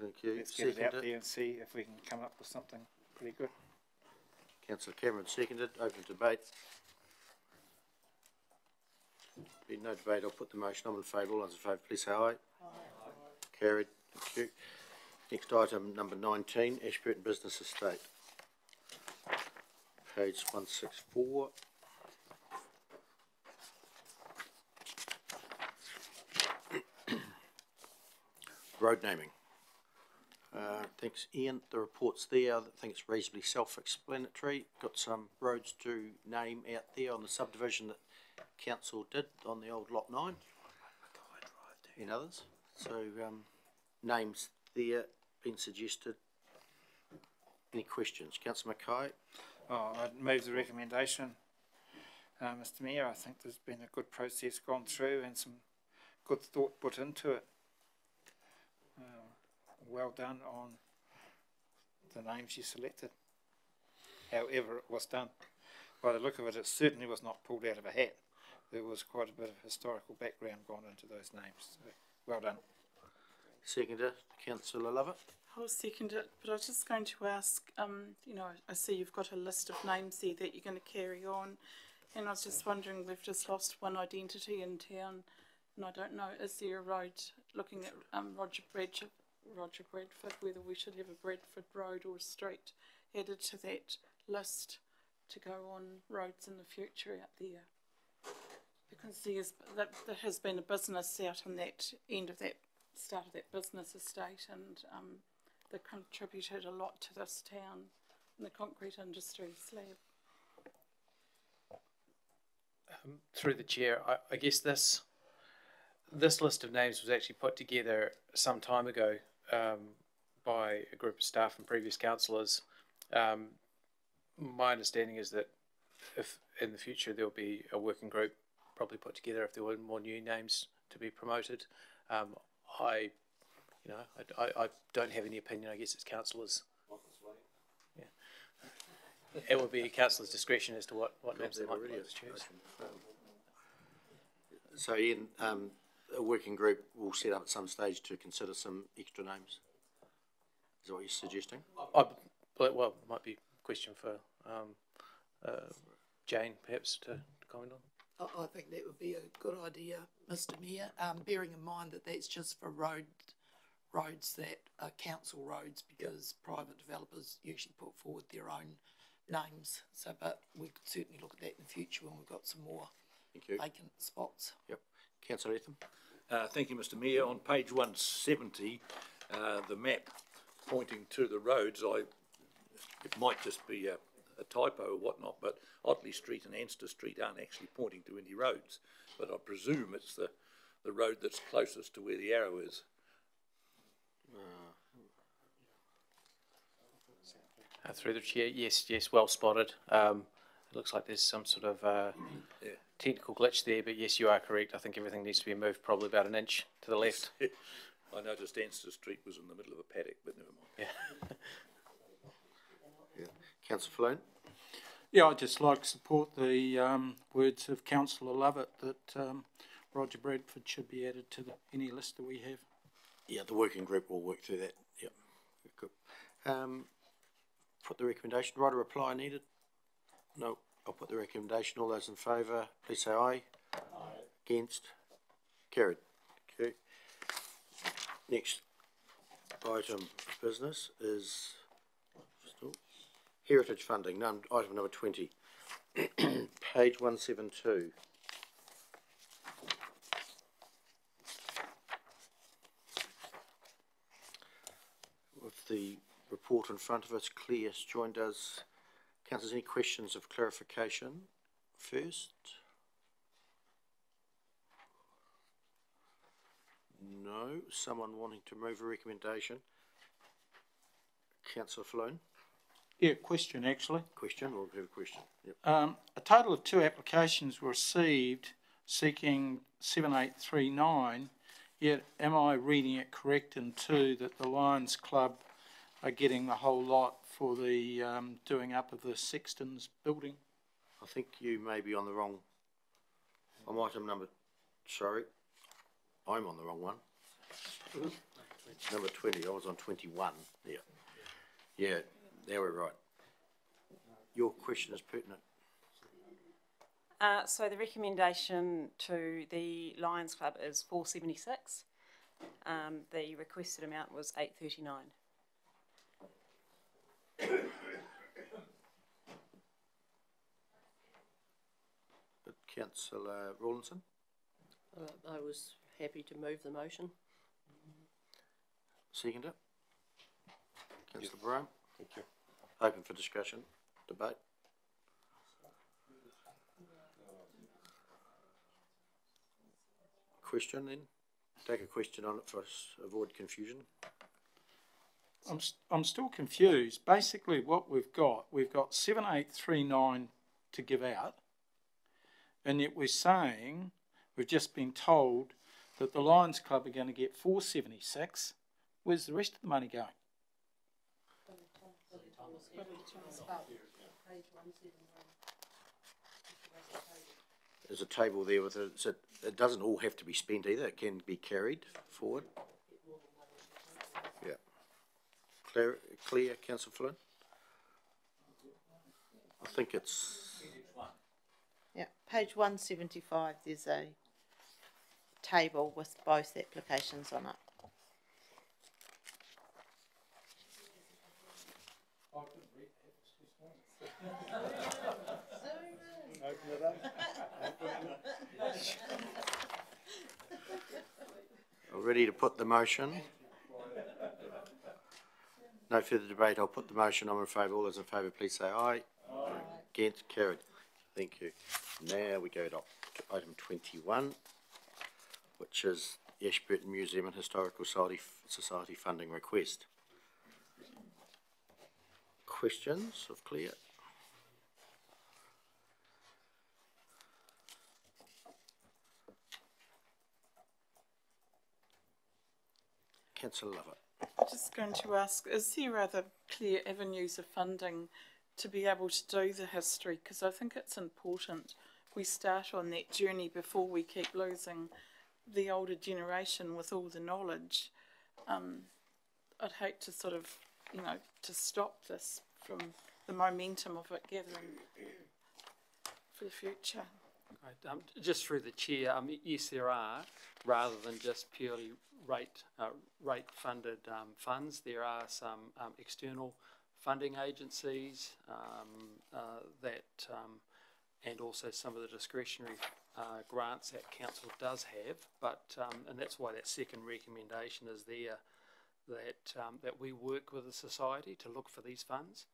Thank you. Let's get it out there and see if we can come up with something pretty good. Councillor Cameron seconded. Open debate. Being no debate, I'll put the motion. I'm in favour. All those in favour, please say aye. Carried. Thank you. Next item, number nineteen, Ashburton Business Estate. Page one six four. Road naming. Uh, thanks, Ian. The report's there. I think it's reasonably self-explanatory. Got some roads to name out there on the subdivision that council did on the old lot nine. And others. So, um, names there been suggested. Any questions? Councillor Mackay? Oh, I'd move the recommendation. Uh, Mr Mayor, I think there's been a good process gone through and some good thought put into it. Well done on the names you selected. However it was done. By the look of it, it certainly was not pulled out of a hat. There was quite a bit of historical background gone into those names. So, well done. Seconder, Councillor Lovett? I'll second it, but I was just going to ask, um, you know, I see you've got a list of names there that you're going to carry on, and I was just wondering, we've just lost one identity in town, and I don't know, is there a road, looking at um, Roger Bradford, Roger Bradford, whether we should have a Bradford Road or a street added to that list to go on roads in the future out there? Because there's, that, there has been a business out on that end of that, start of that business estate, and um, they contributed a lot to this town and the concrete industry slab. Um, through the chair, I, I guess this this list of names was actually put together some time ago um, by a group of staff and previous councillors. Um, my understanding is that if in the future there will be a working group probably put together if there were more new names to be promoted. Um, I, you know, I, I, I don't have any opinion. I guess it's councillors. Yeah. It would be councillors' discretion as to what, what names they might choose. So Ian, um, a working group will set up at some stage to consider some extra names. Is that what you're suggesting? I, well, well, it might be a question for um, uh, Jane, perhaps, to, to comment on. I, I think that would be a good idea, Mr Mayor, um, bearing in mind that that's just for road, roads that are council roads, because private developers usually put forward their own names. So, but we could certainly look at that in the future when we've got some more Thank you. vacant spots. Yep. Councillor Letham? Uh, thank you, Mr Mayor. On page one seventy, uh, the map pointing to the roads, I, it might just be a, a typo or whatnot, but Otley Street and Anster Street aren't actually pointing to any roads. But I presume it's the, the road that's closest to where the arrow is. Uh, through the chair, yes, yes, well spotted. Um, it looks like there's some sort of uh, Yeah. technical glitch there, but yes, you are correct. I think everything needs to be moved probably about an inch to the left. I noticed Anster Street was in the middle of a paddock, but never mind. Yeah. Yeah. Councillor Falloon? Yeah, I'd just like to support the um, words of Councillor Lovett that um, Roger Bradford should be added to the, any list that we have. Yeah, the working group will work through that. Yep. Good. Um, put the recommendation. Right, a reply needed? No. I'll put the recommendation. All those in favour, please say aye. Aye. Against? Carried. Okay. Next item of business is still heritage funding. Num- item number twenty. Page one seven two. With the report in front of us, Claire's joined us. Councillors, any questions of clarification first? No. Someone wanting to move a recommendation? Councillor Falloon? Yeah, question actually. Question, we'll have a question. Yep. Um, a total of two applications were received seeking seven eight three nine Yet, am I reading it correct in two that the Lions Club are getting the whole lot for the um, doing up of the Sexton's building? I think you may be on the wrong, on item number, sorry, I'm on the wrong one. Number twenty, I was on twenty-one, yeah. Yeah, now we're right. Your question is pertinent. Uh, so the recommendation to the Lions Club is four seventy six. Um, the requested amount was eight thirty nine. Councillor Rawlinson? Uh, I was happy to move the motion. Second it? Councillor Brown? Thank you. Open for discussion, debate. Question then? Take a question on it for us, avoid confusion. I'm, I'm still confused. Basically, what we've got, we've got seven, eight, three, nine to give out. And yet we're saying, we've just been told that the Lions Club are going to get four seventy-six. Where's the rest of the money going? There's a table there with a, so it doesn't all have to be spent either, it can be carried forward. Yeah. Clear, clear, councillor Falloon? I think it's, Yeah, page one seventy-five, there's a table with both applications on it. I'm ready to put the motion. No further debate, I'll put the motion, I'm in favour, all those in favour, please say aye. aye. Against, carried. Thank you. Now we go to item twenty-one, which is the Ashburton Museum and Historical Society, Society funding request. Questions of Claire? Councillor Lovett. Just going to ask, is there other clear avenues of funding to be able to do the history? Because I think it's important we start on that journey before we keep losing the older generation with all the knowledge. Um, I'd hate to sort of, you know, to stop this from the momentum of it gathering for the future. Right, um, just through the chair, um, yes, there are, rather than just purely rate, uh, rate funded, um, funds, there are some, um, external funding agencies, um, uh, that, um, and also some of the discretionary, uh, grants that council does have, but, and that's why that second recommendation is there, that, that we work with the society to look for these funds,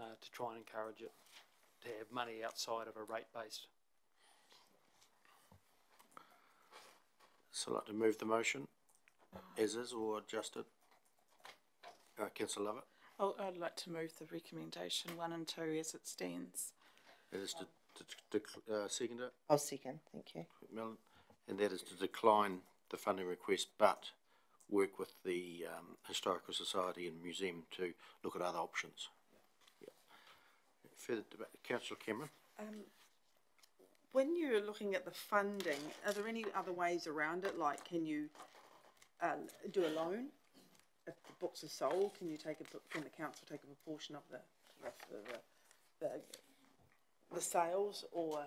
uh, to try and encourage it, to have money outside of a rate-based So I'd like to move the motion as is or adjust it? Uh, councillor Lovett, Oh, I'd like to move the recommendation one and two as it stands. that is to, to, to, uh, second it, I'll second, thank you. Melon, and that is to decline the funding request, but work with the, um, Historical Society and Museum to look at other options. Yeah. Further debate, councillor Cameron? Um, when you're looking at the funding, are there any other ways around it? Like, can you uh, do a loan? If the books are sold, can you take a can the council take a proportion of the, the, the, the, sales? Or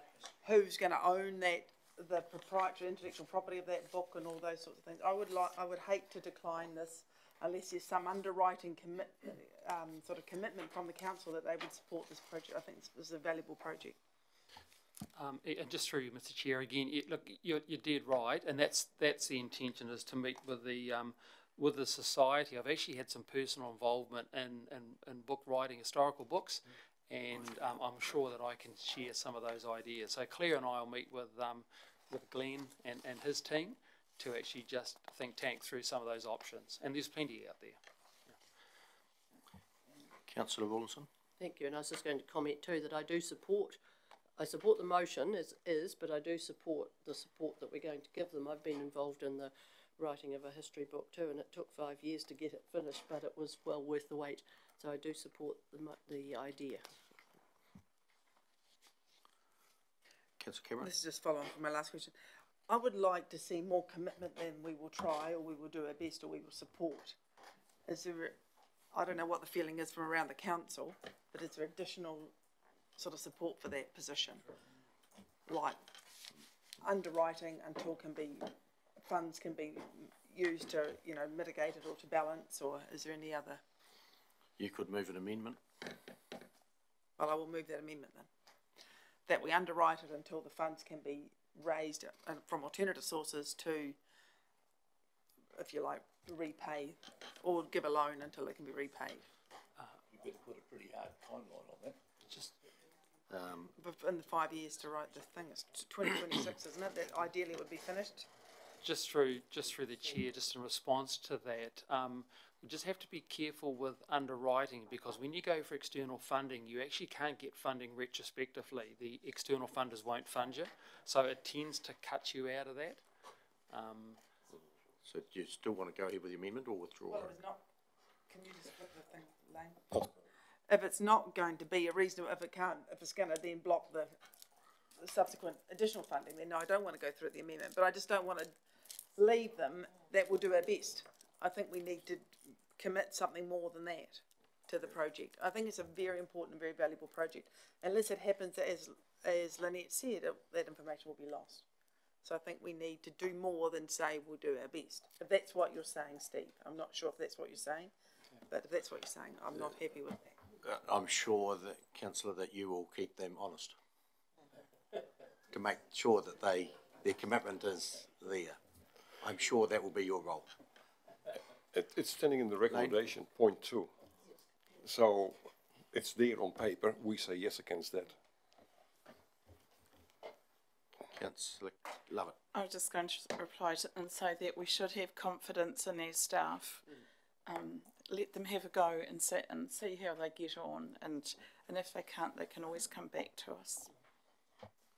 who's gonna own that, the proprietary intellectual property of that book and all those sorts of things? I would like, I would hate to decline this unless there's some underwriting commit, um, sort of commitment from the council that they would support this project. I think this is a valuable project. Um, and just through you, Mr Chair, again, you, look, you're, you're dead right, and that's, that's the intention, is to meet with the, um, with the society. I've actually had some personal involvement in, in, in book writing, historical books, and, um, I'm sure that I can share some of those ideas. So Claire and I will meet with, um, with Glenn and, and his team to actually just think tank through some of those options, and there's plenty out there. Councillor Rawlinson? Thank you, and I was just going to comment too that I do support, I support the motion as is, but I do support the support that we're going to give them. I've been involved in the writing of a history book too, and it took five years to get it finished, but it was well worth the wait. So I do support the, the idea. Councillor Cameron? This is just following from my last question. I would like to see more commitment than we will try, or we will do our best, or we will support. Is there, I don't know what the feeling is from around the council, but is there additional sort of support for that position? Like underwriting until can be, funds can be used to, you know, mitigate it or to balance, or is there any other? You could move an amendment. Well, I will move that amendment then. That we underwrite it until the funds can be raised uh, from alternative sources to, if you like, repay or give a loan until it can be repaid. You better put a pretty hard timeline on that. Just Um, in the five years to write the thing, it's twenty twenty-six, isn't it? That ideally it would be finished. Just through, just through the chair, just in response to that, um, we just have to be careful with underwriting because when you go for external funding, you actually can't get funding retrospectively. The external funders won't fund you, so it tends to cut you out of that. Um, so do you still want to go ahead with the amendment or withdraw? Well, it's not, can you just flip the thing, Leen? If it's not going to be a reasonable, if it can't, if it's gonna then block the, the subsequent additional funding, then no, I don't wanna go through the amendment, but I just don't wanna leave them, that will do our best. I think we need to commit something more than that to the project. I think it's a very important, and very valuable project. Unless it happens as, as Lynette said, it- that information will be lost. So I think we need to do more than say we'll do our best. If that's what you're saying, Steve, I'm not sure if that's what you're saying, but if that's what you're saying, I'm not happy with that. Uh, I'm sure that, councillor, that you will keep them honest. To make sure that they, their commitment is there. I'm sure that will be your role. It, it's standing in the recommendation, point two. So it's there on paper, we say yes against that. Councillor Lovett. I was just going to reply to and say that we should have confidence in our staff. Um, let them have a go and see, and see how they get on, and, and if they can't, they can always come back to us.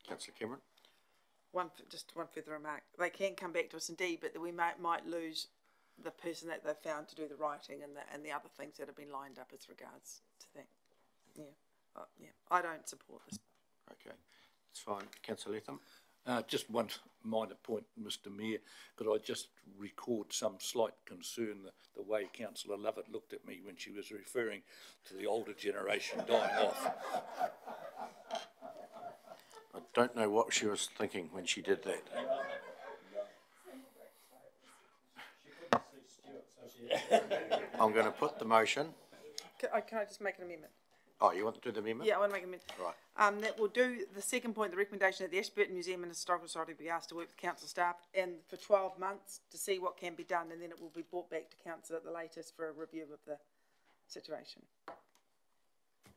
Councillor Cameron? One, just one further remark, they can come back to us indeed, but we might, might lose the person that they've found to do the writing and the, and the other things that have been lined up as regards to that. Yeah, uh, yeah, I don't support this. Okay, it's fine. Councillor Letham? Uh, just one minor point, Mr Mayor. Could I just record some slight concern, the, the way councillor Lovett looked at me when she was referring to the older generation dying off. I don't know what she was thinking when she did that. I'm going to put the motion. Can I, can I just make an amendment? Oh, you want to do the amendment? Yeah, I want to make an amendment. Right. Um, that will do the second point, the recommendation that the Ashburton Museum and Historical Society be asked to work with council staff and for twelve months to see what can be done, and then it will be brought back to council at the latest for a review of the situation.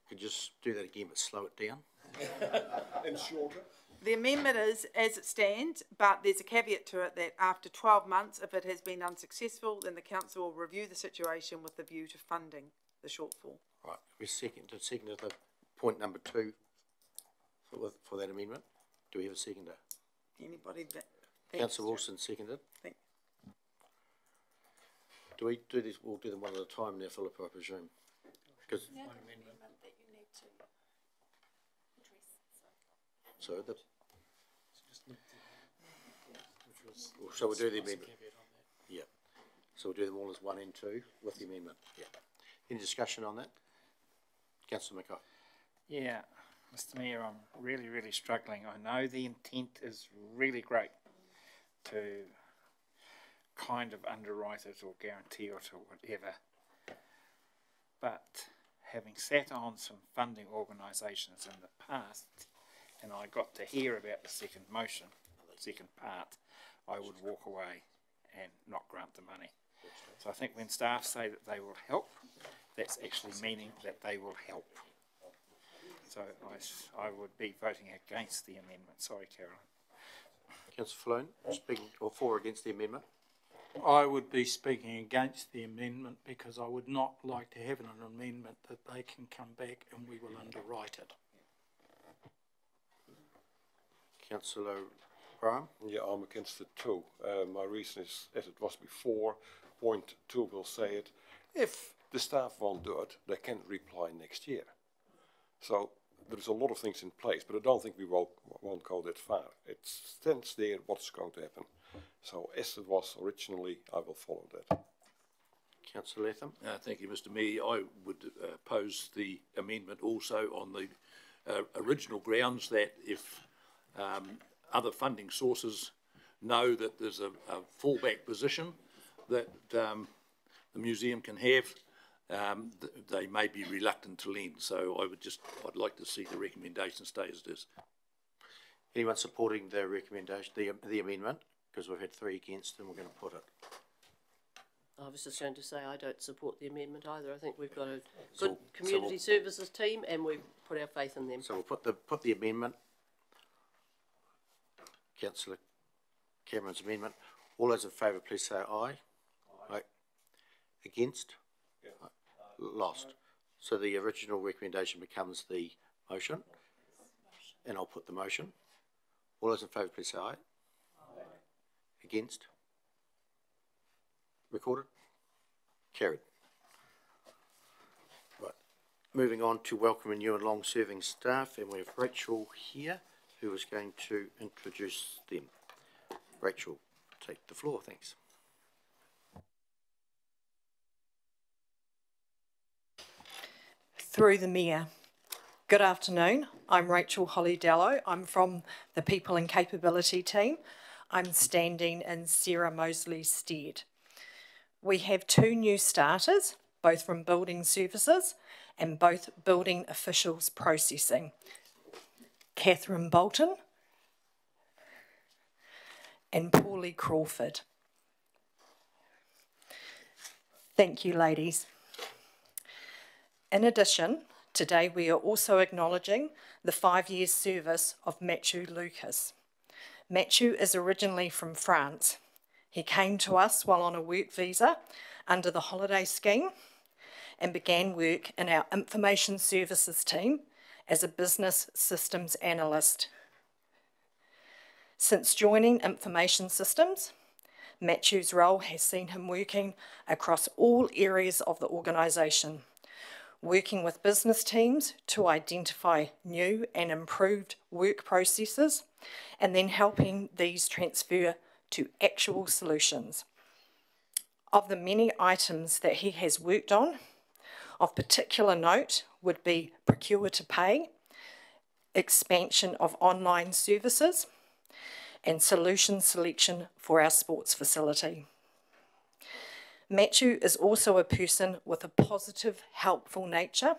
Could you just do that again, but slow it down? And shorter? The amendment is as it stands, but there's a caveat to it that after twelve months, if it has been unsuccessful, then the council will review the situation with the view to funding the shortfall. Right, we second, to second to the point number two for, for that amendment. Do we have a seconder? Anybody that? Councillor Wilson seconded. Thank- Do we do this, we'll do them one at a time now, Philip, I presume? Because, so the. Well, So we'll do the amendment. Yeah. So we'll do them all as one and two with the amendment. Yeah. Any discussion on that? Councillor Mackay. Yeah, Mr Mayor, I'm really, really struggling. I know the intent is really great to kind of underwrite it or guarantee it or whatever. But having sat on some funding organisations in the past, and I got to hear about the second motion, the second part, I would walk away and not grant the money. So I think when staff say that they will help, that's actually meaning that they will help. So I, I would be voting against the amendment. Sorry, Caroline. Councillor Falloon, speaking, or for or against the amendment? I would be speaking against the amendment because I would not like to have an amendment that they can come back and we will underwrite it. Councillor Braam? Yeah, I'm against it too. Uh, my reason is, as it was before, point two will say it. If the staff won't do it, they can reply next year. So there's a lot of things in place, but I don't think we will, won't go that far. It stands there what's going to happen. So as it was originally, I will follow that. Councillor Letham? Uh, thank you, Mr Mayor. I would uh, oppose the amendment also on the uh, original grounds that if um, other funding sources know that there's a, a fallback position that um, the museum can have, um, th they may be reluctant to lend. So I would just, I'd like to see the recommendation stay as it is. Anyone supporting the recommendation, the, the amendment? Because we've had three against and we're going to put it. I was just going to say I don't support the amendment either. I think we've got a good so community we'll- services team and we've put our faith in them. So we'll put the, put the amendment, councillor Cameron's amendment. All those in favour, please say aye. Aye. Against? Lost. So the original recommendation becomes the motion, and I'll put the motion. All those in favour, please say aye. Against? Recorded? Carried. Right. Moving on to welcoming new and long-serving staff, and we have Rachel here, who is going to introduce them. Rachel, take the floor, thanks. Through the Mayor. Good afternoon. I'm Rachel Holly Dello. I'm from the People and Capability team. I'm standing in Sarah Mosley's stead. We have two new starters, both from Building Services and both Building Officials Processing. Catherine Bolton and Paulie Crawford. Thank you, ladies. In addition, today we are also acknowledging the five years service of Matthew Lucas. Matthew is originally from France. He came to us while on a work visa under the holiday scheme and began work in our information services team as a business systems analyst. Since joining information systems, Matthew's role has seen him working across all areas of the organisation working with business teams to identify new and improved work processes, and then helping these transfer to actual solutions. Of the many items that he has worked on, of particular note would be procure to pay, expansion of online services, and solution selection for our sports facility. Matthew is also a person with a positive, helpful nature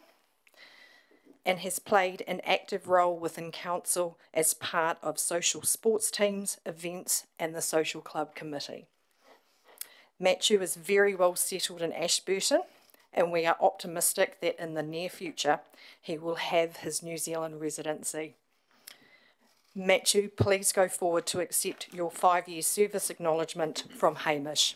and has played an active role within council as part of social sports teams, events, and the social club committee. Matthew is very well settled in Ashburton, and we are optimistic that in the near future he will have his New Zealand residency. Matthew, please go forward to accept your five year service acknowledgement from Hamish.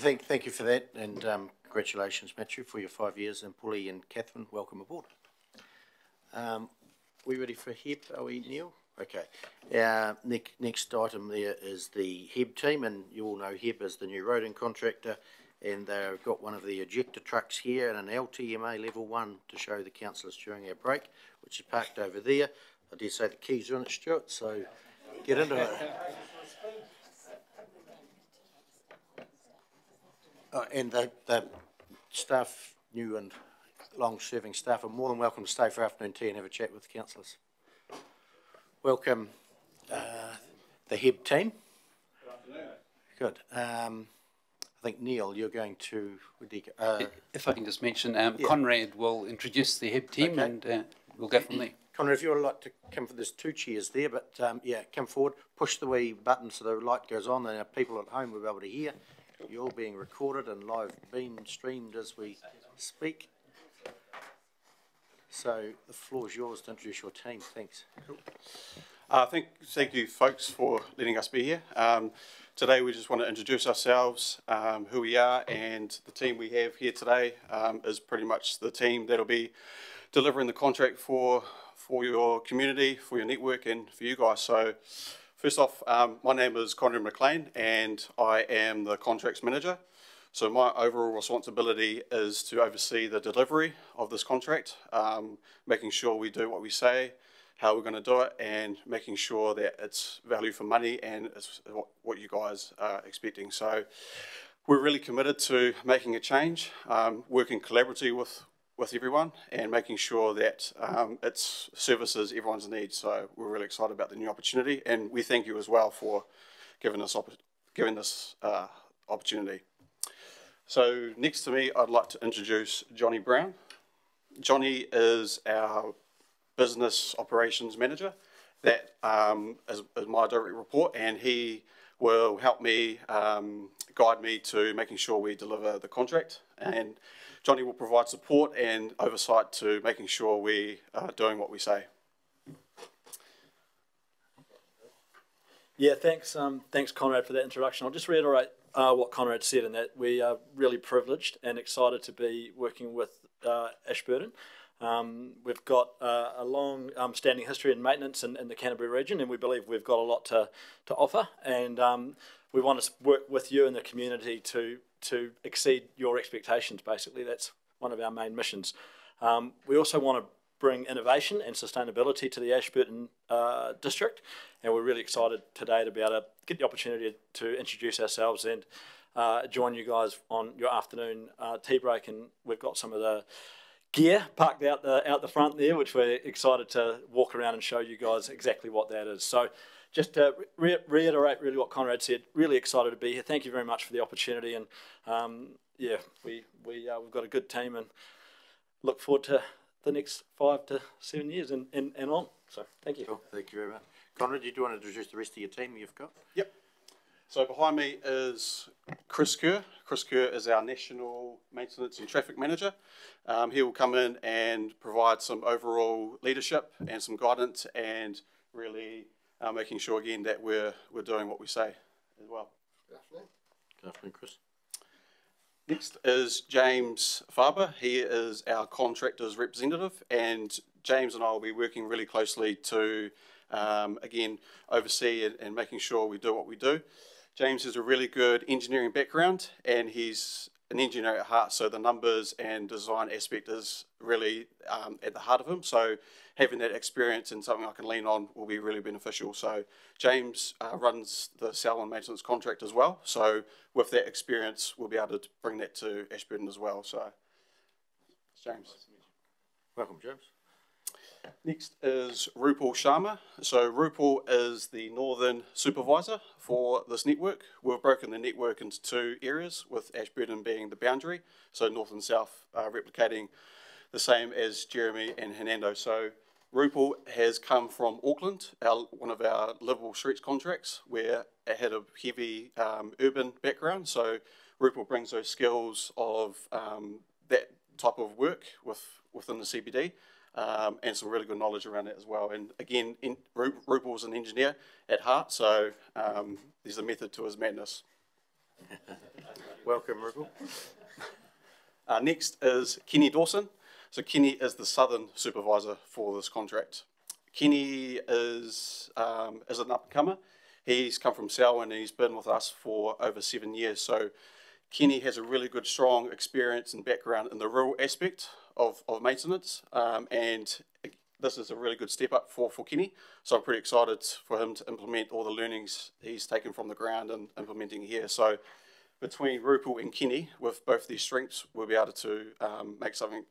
Thank, thank you for that, and um, congratulations, Matthew, for your five years, and Polly and Catherine, welcome aboard. Um, we ready for HEB, are we, Neil? Okay. Uh, next, next item there is the HEB team, and you all know HEB is the new roading contractor, and they've got one of the ejector trucks here and an LTMA level one to show the councillors during our break, which is parked over there. I dare say the keys are in it, Stuart, so get into it. Uh, and the, the staff, new and long-serving staff, are more than welcome to stay for afternoon tea and have a chat with the councillors. Welcome, uh, the HEB team. Good. Um, I think Neil, you're going to. Uh, If I can just mention, um, Yeah. Conrad will introduce the HEB team Okay. and uh, we'll go from there. Conrad, if you would like to come for, there's two chairs there, but um, yeah, come forward, push the wee button so the light goes on, and our people at home will be able to hear. You're all being recorded and live being streamed as we speak. So the floor is yours to introduce your team. Thanks. Uh, thank, thank you, folks, for letting us be here. Um, today, we just want to introduce ourselves, um, who we are, and the team we have here today um, is pretty much the team that'll be delivering the contract for for your community, for your network, and for you guys. So, first off, um, my name is Conrad McLean, and I am the contracts manager. So my overall responsibility is to oversee the delivery of this contract, um, making sure we do what we say, how we're going to do it, and making sure that it's value for money and it's what you guys are expecting. So we're really committed to making a change, um, working collaboratively with with everyone, and making sure that um, it services everyone's needs. So we're really excited about the new opportunity, and we thank you as well for giving us giving this uh, opportunity. So next to me, I'd like to introduce Johnny Brown. Johnny is our business operations manager. That um, is, is, my direct report, and he will help me um, guide me to making sure we deliver the contract. And Johnny will provide support and oversight to making sure we are doing what we say. Yeah, thanks, um, thanks Conrad for that introduction. I'll just reiterate uh, what Conrad said in that we are really privileged and excited to be working with uh, Ashburton. Um, we've got uh, a long um, standing history in maintenance in, in, the Canterbury region, and we believe we've got a lot to, to offer. And um, we want to work with you in the community to, to exceed your expectations, basically. That's one of our main missions. Um, we also want to bring innovation and sustainability to the Ashburton uh, district, and we're really excited today to be able to get the opportunity to introduce ourselves and uh, join you guys on your afternoon uh, tea break. And we've got some of the gear parked out the out the front there, which we're excited to walk around and show you guys exactly what that is. So, just to re reiterate really what Conrad said, really excited to be here. Thank you very much for the opportunity, and um, yeah, we we uh, we've got a good team and look forward to the next five to seven years and, and, and on. So, thank you. Cool. Thank you very much. Conrad, do you want to introduce the rest of your team you've got? Yep. So behind me is Chris Kerr. Chris Kerr is our National Maintenance and Traffic Manager. Um, he will come in and provide some overall leadership and some guidance and really uh, making sure again that we're, we're doing what we say as well. Good afternoon. Good afternoon, Chris. Next is James Faber. He is our contractors representative and James and I will be working really closely to um, again oversee and, and making sure we do what we do. James has a really good engineering background and he's an engineer at heart, so the numbers and design aspect is really um, at the heart of him. So having that experience and something I can lean on will be really beneficial. So James uh, runs the sale and maintenance contract as well. So with that experience, we'll be able to bring that to Ashburton as well. So James. Welcome, James. Next is Rupal Sharma. So Rupal is the northern supervisor for this network. We've broken the network into two areas, with Ashburton being the boundary, so north and south uh, replicating the same as Jeremy and Hernando. So Rupal has come from Auckland, our, one of our livable streets contracts, where it had a heavy um, urban background. So Rupal brings those skills of um, that type of work with, within the CBD um, and some really good knowledge around it as well. And again, in, Rupal's an engineer at heart, so um, there's a method to his madness. Welcome, Rupal. Uh, next is Kenny Dawson. So Kenny is the southern supervisor for this contract. Kenny is um, is an up-and-comer. He's come from Selwyn and he's been with us for over seven years. So Kenny has a really good, strong experience and background in the rural aspect of, of maintenance, um, and this is a really good step up for, for Kenny. So I'm pretty excited for him to implement all the learnings he's taken from the ground and implementing here. So between Rupal and Kenny, with both these strengths, we'll be able to um, make something,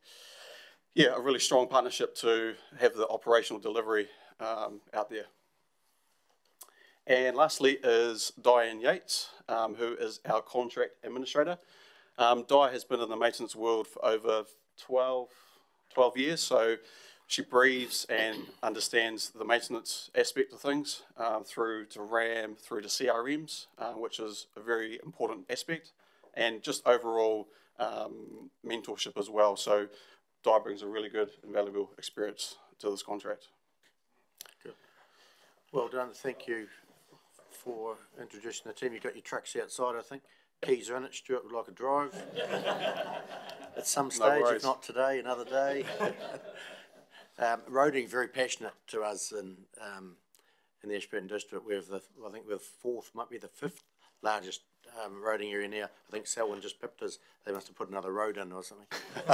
yeah, a really strong partnership to have the operational delivery um, out there. And lastly is Diane Yates, um, who is our contract administrator. Um, Di has been in the maintenance world for over 12, 12 years, so she breathes and understands the maintenance aspect of things uh, through to RAM, through to CRMs, uh, which is a very important aspect, and just overall um, mentorship as well. So Di brings a really good and valuable experience to this contract. Good. Well done, thank you for introducing the team. You've got your trucks outside, I think. Keys are in it, Stuart would like a drive. At some No stage, if not today, another day. Um, roading, very passionate to us in, um, in the Ashburton district. We have the, I think we're the fourth, might be the fifth largest, um, roading area now. I think Selwyn just pipped us, they must have put another road in or something.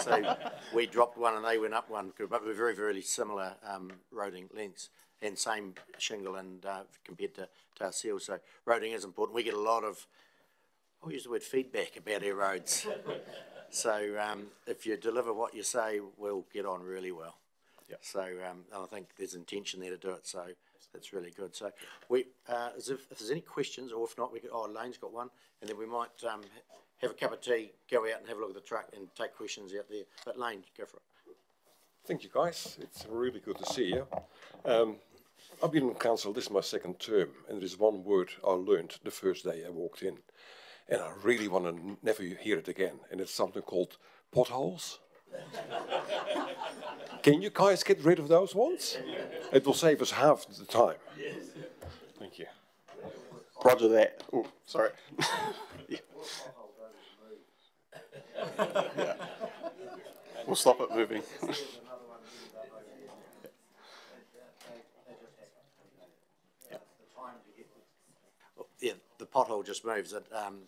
So we dropped one and they went up one, but we're very, very similar, um, roading lengths and same shingle and, uh, compared to, to our seals. So roading is important. We get a lot of, I'll use the word feedback about our roads. So, um, if you deliver what you say, we'll get on really well. So, um, and I think there's intention there to do it, so that's really good. So we, uh, if, if there's any questions, or if not, we could, oh, Leen's got one, and then we might, um, have a cup of tea, go out and have a look at the truck and take questions out there. But Lane, go for it. Thank you, guys. It's really good to see you. Um, I've been on council, this is my second term, and there's one word I learned the first day I walked in. And I really want to never hear it again, and it's something called potholes. Can you guys get rid of those ones? It will save us half the time. Yes. Thank you. Roger that. Oh, sorry. Yeah. Yeah. We'll stop it moving. Yeah, the pothole just moves it, um,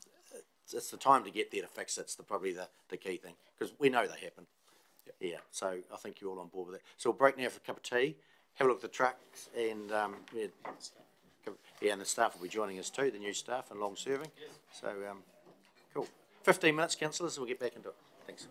it's, the time to get there to fix it. it's the, probably the, the key thing, because we know they happen. Yeah, so I think you're all on board with that. So we'll break now for a cup of tea, have a look at the trucks and, um, yeah, yeah, and the staff will be joining us too, the new staff and long serving. So, um, cool. Fifteen minutes, councillors, and we'll get back into it. Thanks.